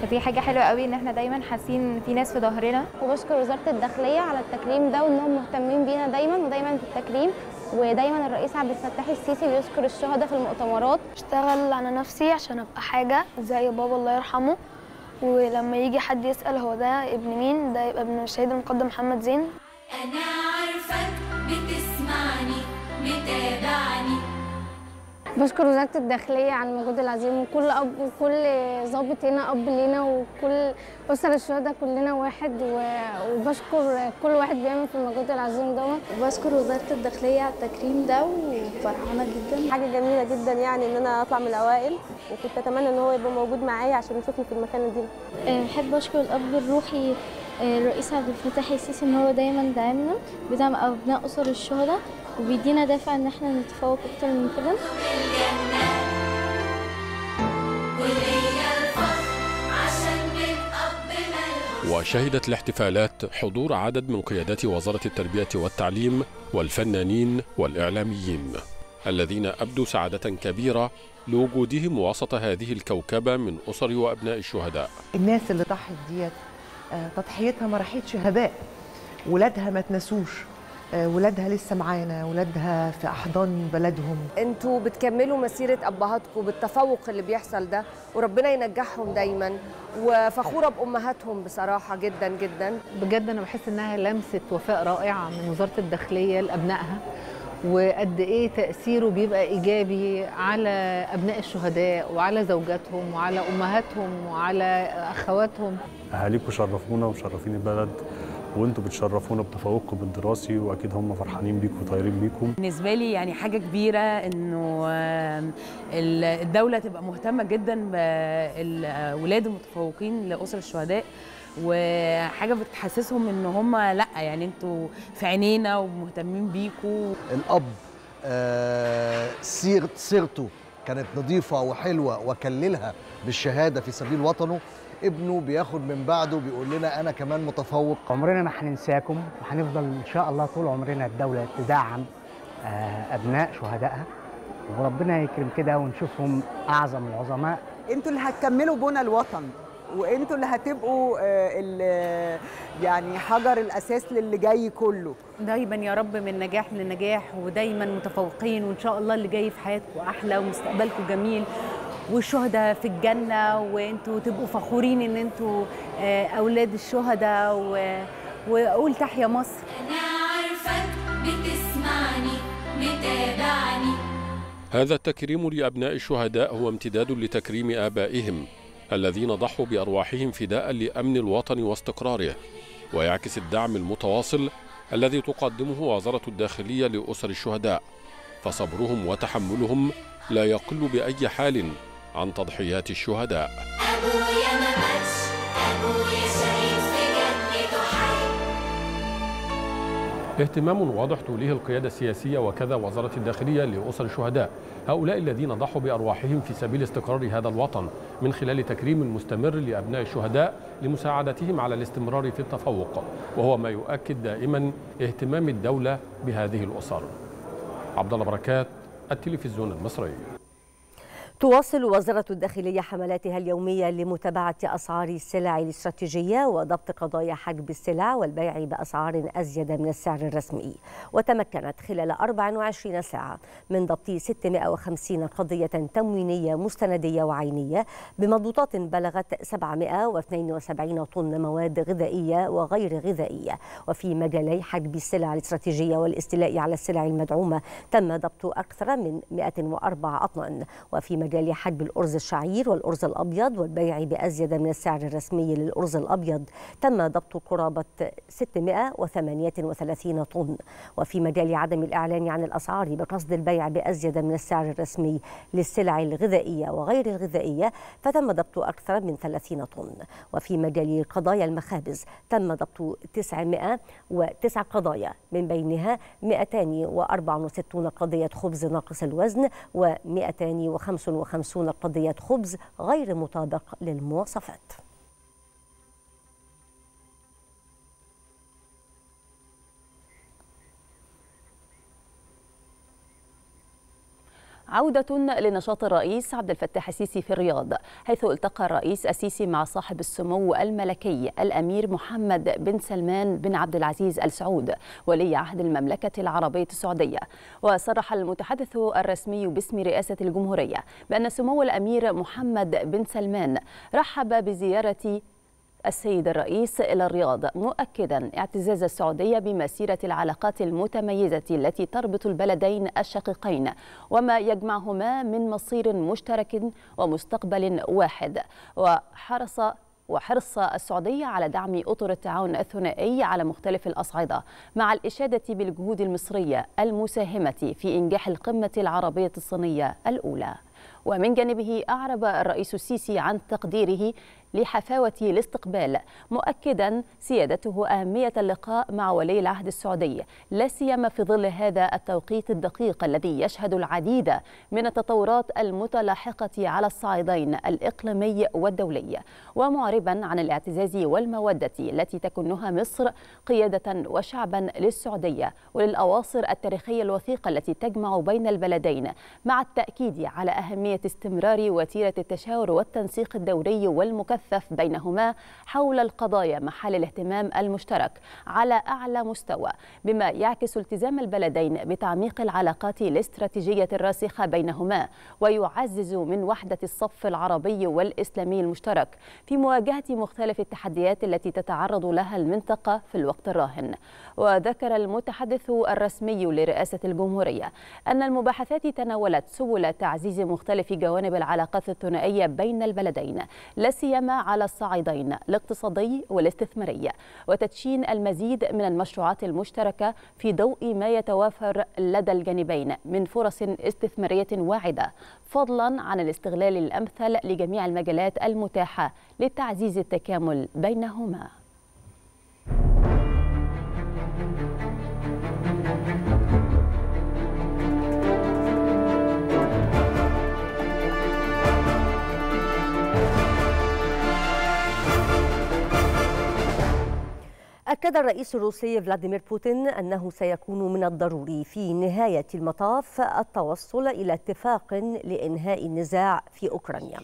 فدي حاجة حلوة قوي إن إحنا دايما حاسين إن في ناس في ظهرنا. وبشكر وزارة الداخلية على التكريم ده وإنهم مهتمين بينا دايما ودايما في التكريم. ودايما الرئيس عبد الفتاح السيسي بيذكر الشهداء في المؤتمرات. اشتغل على نفسي عشان أبقى حاجة زي بابا الله يرحمه. ولما يجي حد يسأل هو ده ابن مين؟ ده يبقى ابن الشهيد المقدم محمد زين. أنا عارفك بتسمعني متابعني. بشكر وزارة الداخلية على المجهود العظيم. وكل أب وكل ضابط هنا أب لينا وكل أسر الشهداء كلنا واحد وبشكر كل واحد بيعمل في المجهود العظيم دوت. بشكر وزارة الداخلية على التكريم ده وفرحانة جدا. حاجة جميلة جدا يعني إن أنا أطلع من الأوائل وكنت أتمنى إن هو يبقى موجود معايا عشان يشوفني في المكانة دي بحب أشكر الأب الروحي الرئيس عبد الفتاح السيسي إن هو دايما داعمنا بدعم أبناء أسر الشهداء. وبيدينا دافع إن إحنا نتفوق أكتر من كده. وشهدت الاحتفالات حضور عدد من قيادات وزارة التربية والتعليم والفنانين والإعلاميين الذين أبدوا سعادة كبيرة لوجودهم وسط هذه الكوكبة من أسر وأبناء الشهداء. الناس اللي ضحت ديت تضحيتها ما راحتش هباء ولادها ما تنسوش. ولادها لسه معانا ولادها في أحضان بلدهم. أنتوا بتكملوا مسيرة أبهاتكم بالتفوق اللي بيحصل ده وربنا ينجحهم دايما وفخورة بأمهاتهم بصراحة جدا جدا. بجد أنا بحس إنها لمسة وفاء رائعة من وزارة الداخلية لأبنائها وقد إيه تأثيره بيبقى إيجابي على أبناء الشهداء وعلى زوجاتهم وعلى أمهاتهم وعلى أخواتهم. أهاليكم شرفونا ومشرفين البلد. وانتوا بتشرفونا بتفوقكم الدراسي وأكيد هم فرحانين بيكم وطايرين بيكم. بالنسبة لي يعني حاجة كبيرة إنه الدولة تبقى مهتمة جدا بالولاد المتفوقين لأسر الشهداء وحاجة بتحسسهم إن هم لأ يعني أنتوا في عينينا ومهتمين بيكوا. الأب آه سيرته كانت نظيفة وحلوة وكللها بالشهادة في سبيل وطنه ابنه بياخد من بعده بيقول لنا أنا كمان متفوق. عمرنا ما هننساكم وهنفضل إن شاء الله طول عمرنا الدولة تدعم أبناء شهدائها وربنا يكرم كده ونشوفهم أعظم العظماء. أنتوا اللي هتكملوا بنى الوطن وانتوا اللي هتبقوا يعني حجر الأساس للي جاي كله. دايما يا رب من نجاح لنجاح ودايما متفوقين وإن شاء الله اللي جاي في حياتكم أحلى ومستقبلكم جميل. والشهداء في الجنة وانتوا تبقوا فخورين إن أنتوا أولاد الشهداء وأقول تحيا مصر. أنا عارفك بتسمعني متابعني. هذا التكريم لأبناء الشهداء هو امتداد لتكريم آبائهم الذين ضحوا بأرواحهم فداء لأمن الوطن واستقراره. ويعكس الدعم المتواصل الذي تقدمه وزارة الداخلية لأسر الشهداء. فصبرهم وتحملهم لا يقل بأي حال. عن تضحيات الشهداء. أبويا ما ماتش أبويا اهتمام واضح توليه القيادة السياسية وكذا وزارة الداخلية لأسر الشهداء. هؤلاء الذين ضحوا بأرواحهم في سبيل استقرار هذا الوطن من خلال تكريم مستمر لأبناء الشهداء لمساعدتهم على الاستمرار في التفوق وهو ما يؤكد دائما اهتمام الدولة بهذه الأسر. عبد الله بركات التلفزيون المصري. تواصل وزارة الداخلية حملاتها اليومية لمتابعة أسعار السلع الاستراتيجية وضبط قضايا حجب السلع والبيع بأسعار أزيد من السعر الرسمي وتمكنت خلال 24 ساعة من ضبط 650 قضية تموينية مستندية وعينية بمضبوطات بلغت 772 طن مواد غذائية وغير غذائية. وفي مجالي حجب السلع الاستراتيجية والاستيلاء على السلع المدعومة تم ضبط أكثر من 104 أطنان. وفي مجال حجب الأرز الشعير والأرز الأبيض والبيع بأزيد من السعر الرسمي للأرز الأبيض. تم ضبط قرابة 638 طن. وفي مجال عدم الإعلان عن الأسعار بقصد البيع بأزيد من السعر الرسمي للسلع الغذائية وغير الغذائية فتم ضبط أكثر من 30 طن. وفي مجال قضايا المخابز تم ضبط 909 قضايا من بينها 264 قضية خبز ناقص الوزن و 255 قضية خبز غير مطابق للمواصفات. عودة لنشاط الرئيس عبد الفتاح السيسي في الرياض حيث التقى الرئيس السيسي مع صاحب السمو الملكي الأمير محمد بن سلمان بن عبد العزيز ال سعود ولي عهد المملكة العربية السعودية. وصرح المتحدث الرسمي باسم رئاسة الجمهورية بأن سمو الأمير محمد بن سلمان رحب بزيارة السيد الرئيس إلى الرياض مؤكدا اعتزاز السعودية بمسيرة العلاقات المتميزة التي تربط البلدين الشقيقين وما يجمعهما من مصير مشترك ومستقبل واحد. وحرص وحرص السعودية على دعم أطر التعاون الثنائي على مختلف الأصعدة مع الإشادة بالجهود المصرية المساهمة في إنجاح القمة العربية الصينية الأولى. ومن جانبه أعرب الرئيس السيسي عن تقديره لحفاوة الاستقبال. مؤكدا سيادته أهمية اللقاء مع ولي العهد السعودي. لا سيما في ظل هذا التوقيت الدقيق الذي يشهد العديد من التطورات المتلاحقة على الصعيدين الإقليمي والدولي. ومعربا عن الاعتزاز والمودة التي تكنها مصر قيادة وشعبا للسعودية وللأواصر التاريخية الوثيقة التي تجمع بين البلدين مع التأكيد على أهمية استمرار وتيرة التشاور والتنسيق الدوري والمكثف بينهما حول القضايا محل الاهتمام المشترك على أعلى مستوى بما يعكس التزام البلدين بتعميق العلاقات الاستراتيجية الراسخة بينهما ويعزز من وحدة الصف العربي والإسلامي المشترك في مواجهة مختلف التحديات التي تتعرض لها المنطقة في الوقت الراهن. وذكر المتحدث الرسمي لرئاسة الجمهورية أن المباحثات تناولت سبل تعزيز مختلف جوانب العلاقات الثنائية بين البلدين لا سيما على الصعيدين الاقتصادي والاستثماري وتدشين المزيد من المشروعات المشتركة في ضوء ما يتوافر لدى الجانبين من فرص استثمارية واعدة فضلا عن الاستغلال الأمثل لجميع المجالات المتاحة لتعزيز التكامل بينهما. أكد الرئيس الروسي فلاديمير بوتين أنه سيكون من الضروري في نهاية المطاف التوصل إلى اتفاق لإنهاء النزاع في أوكرانيا.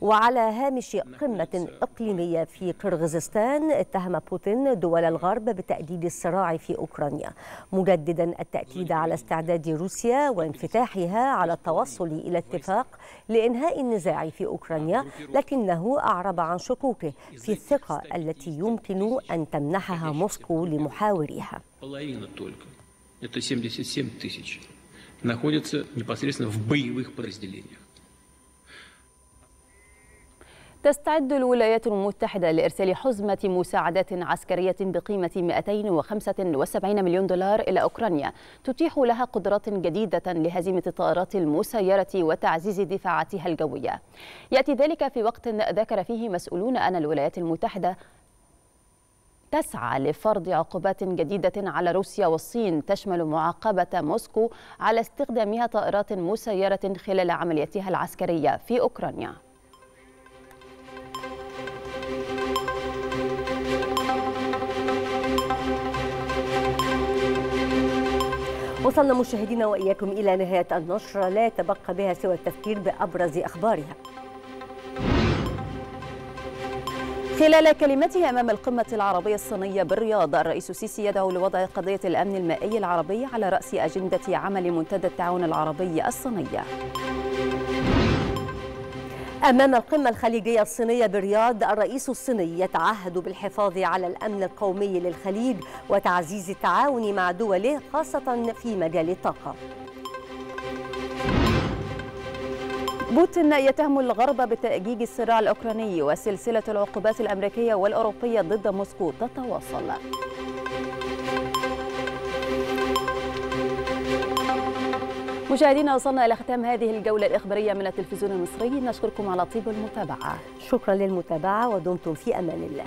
وعلى هامش قمة إقليمية في قرغيزستان اتهم بوتين دول الغرب بتأجيج الصراع في أوكرانيا مجددا التأكيد على استعداد روسيا وانفتاحها على التوصل إلى اتفاق لإنهاء النزاع في أوكرانيا لكنه أعرب عن شكوكه في الثقة التي يمكن أن تمنحها موسكو لمحاوريها Половина только, это 77 тысяч, находятся непосредственно в боевых подразделениях. تستعد الولايات المتحدة لإرسال حزمة مساعدات عسكرية بقيمة 275 مليون دولار إلى أوكرانيا. تتيح لها قدرات جديدة لهزيمة الطائرات المسيرة وتعزيز دفاعاتها الجوية. يأتي ذلك في وقت ذكر فيه مسؤولون أن الولايات المتحدة تسعى لفرض عقوبات جديدة على روسيا والصين. تشمل معاقبة موسكو على استخدامها طائرات مسيرة خلال عملياتها العسكرية في أوكرانيا. وصلنا مشاهدينا وإياكم إلى نهاية النشرة. لا تبقى بها سوى التفكير بأبرز أخبارها. خلال كلمته أمام القمة العربية الصينية بالرياض الرئيس السيسي يدعو لوضع قضية الأمن المائي العربي على رأس أجندة عمل منتدى التعاون العربي الصيني أمام القمة الخليجية الصينية بالرياض الرئيس الصيني يتعهد بالحفاظ على الأمن القومي للخليج وتعزيز التعاون مع دوله خاصة في مجال الطاقة. بوتين يتهم الغرب بتأجيج الصراع الأوكراني وسلسلة العقوبات الأمريكية والأوروبية ضد موسكو تتواصل. مشاهدينا وصلنا إلى ختام هذه الجولة الإخبارية من التلفزيون المصري. نشكركم على طيب المتابعة. شكرا للمتابعة ودمتم في أمان الله.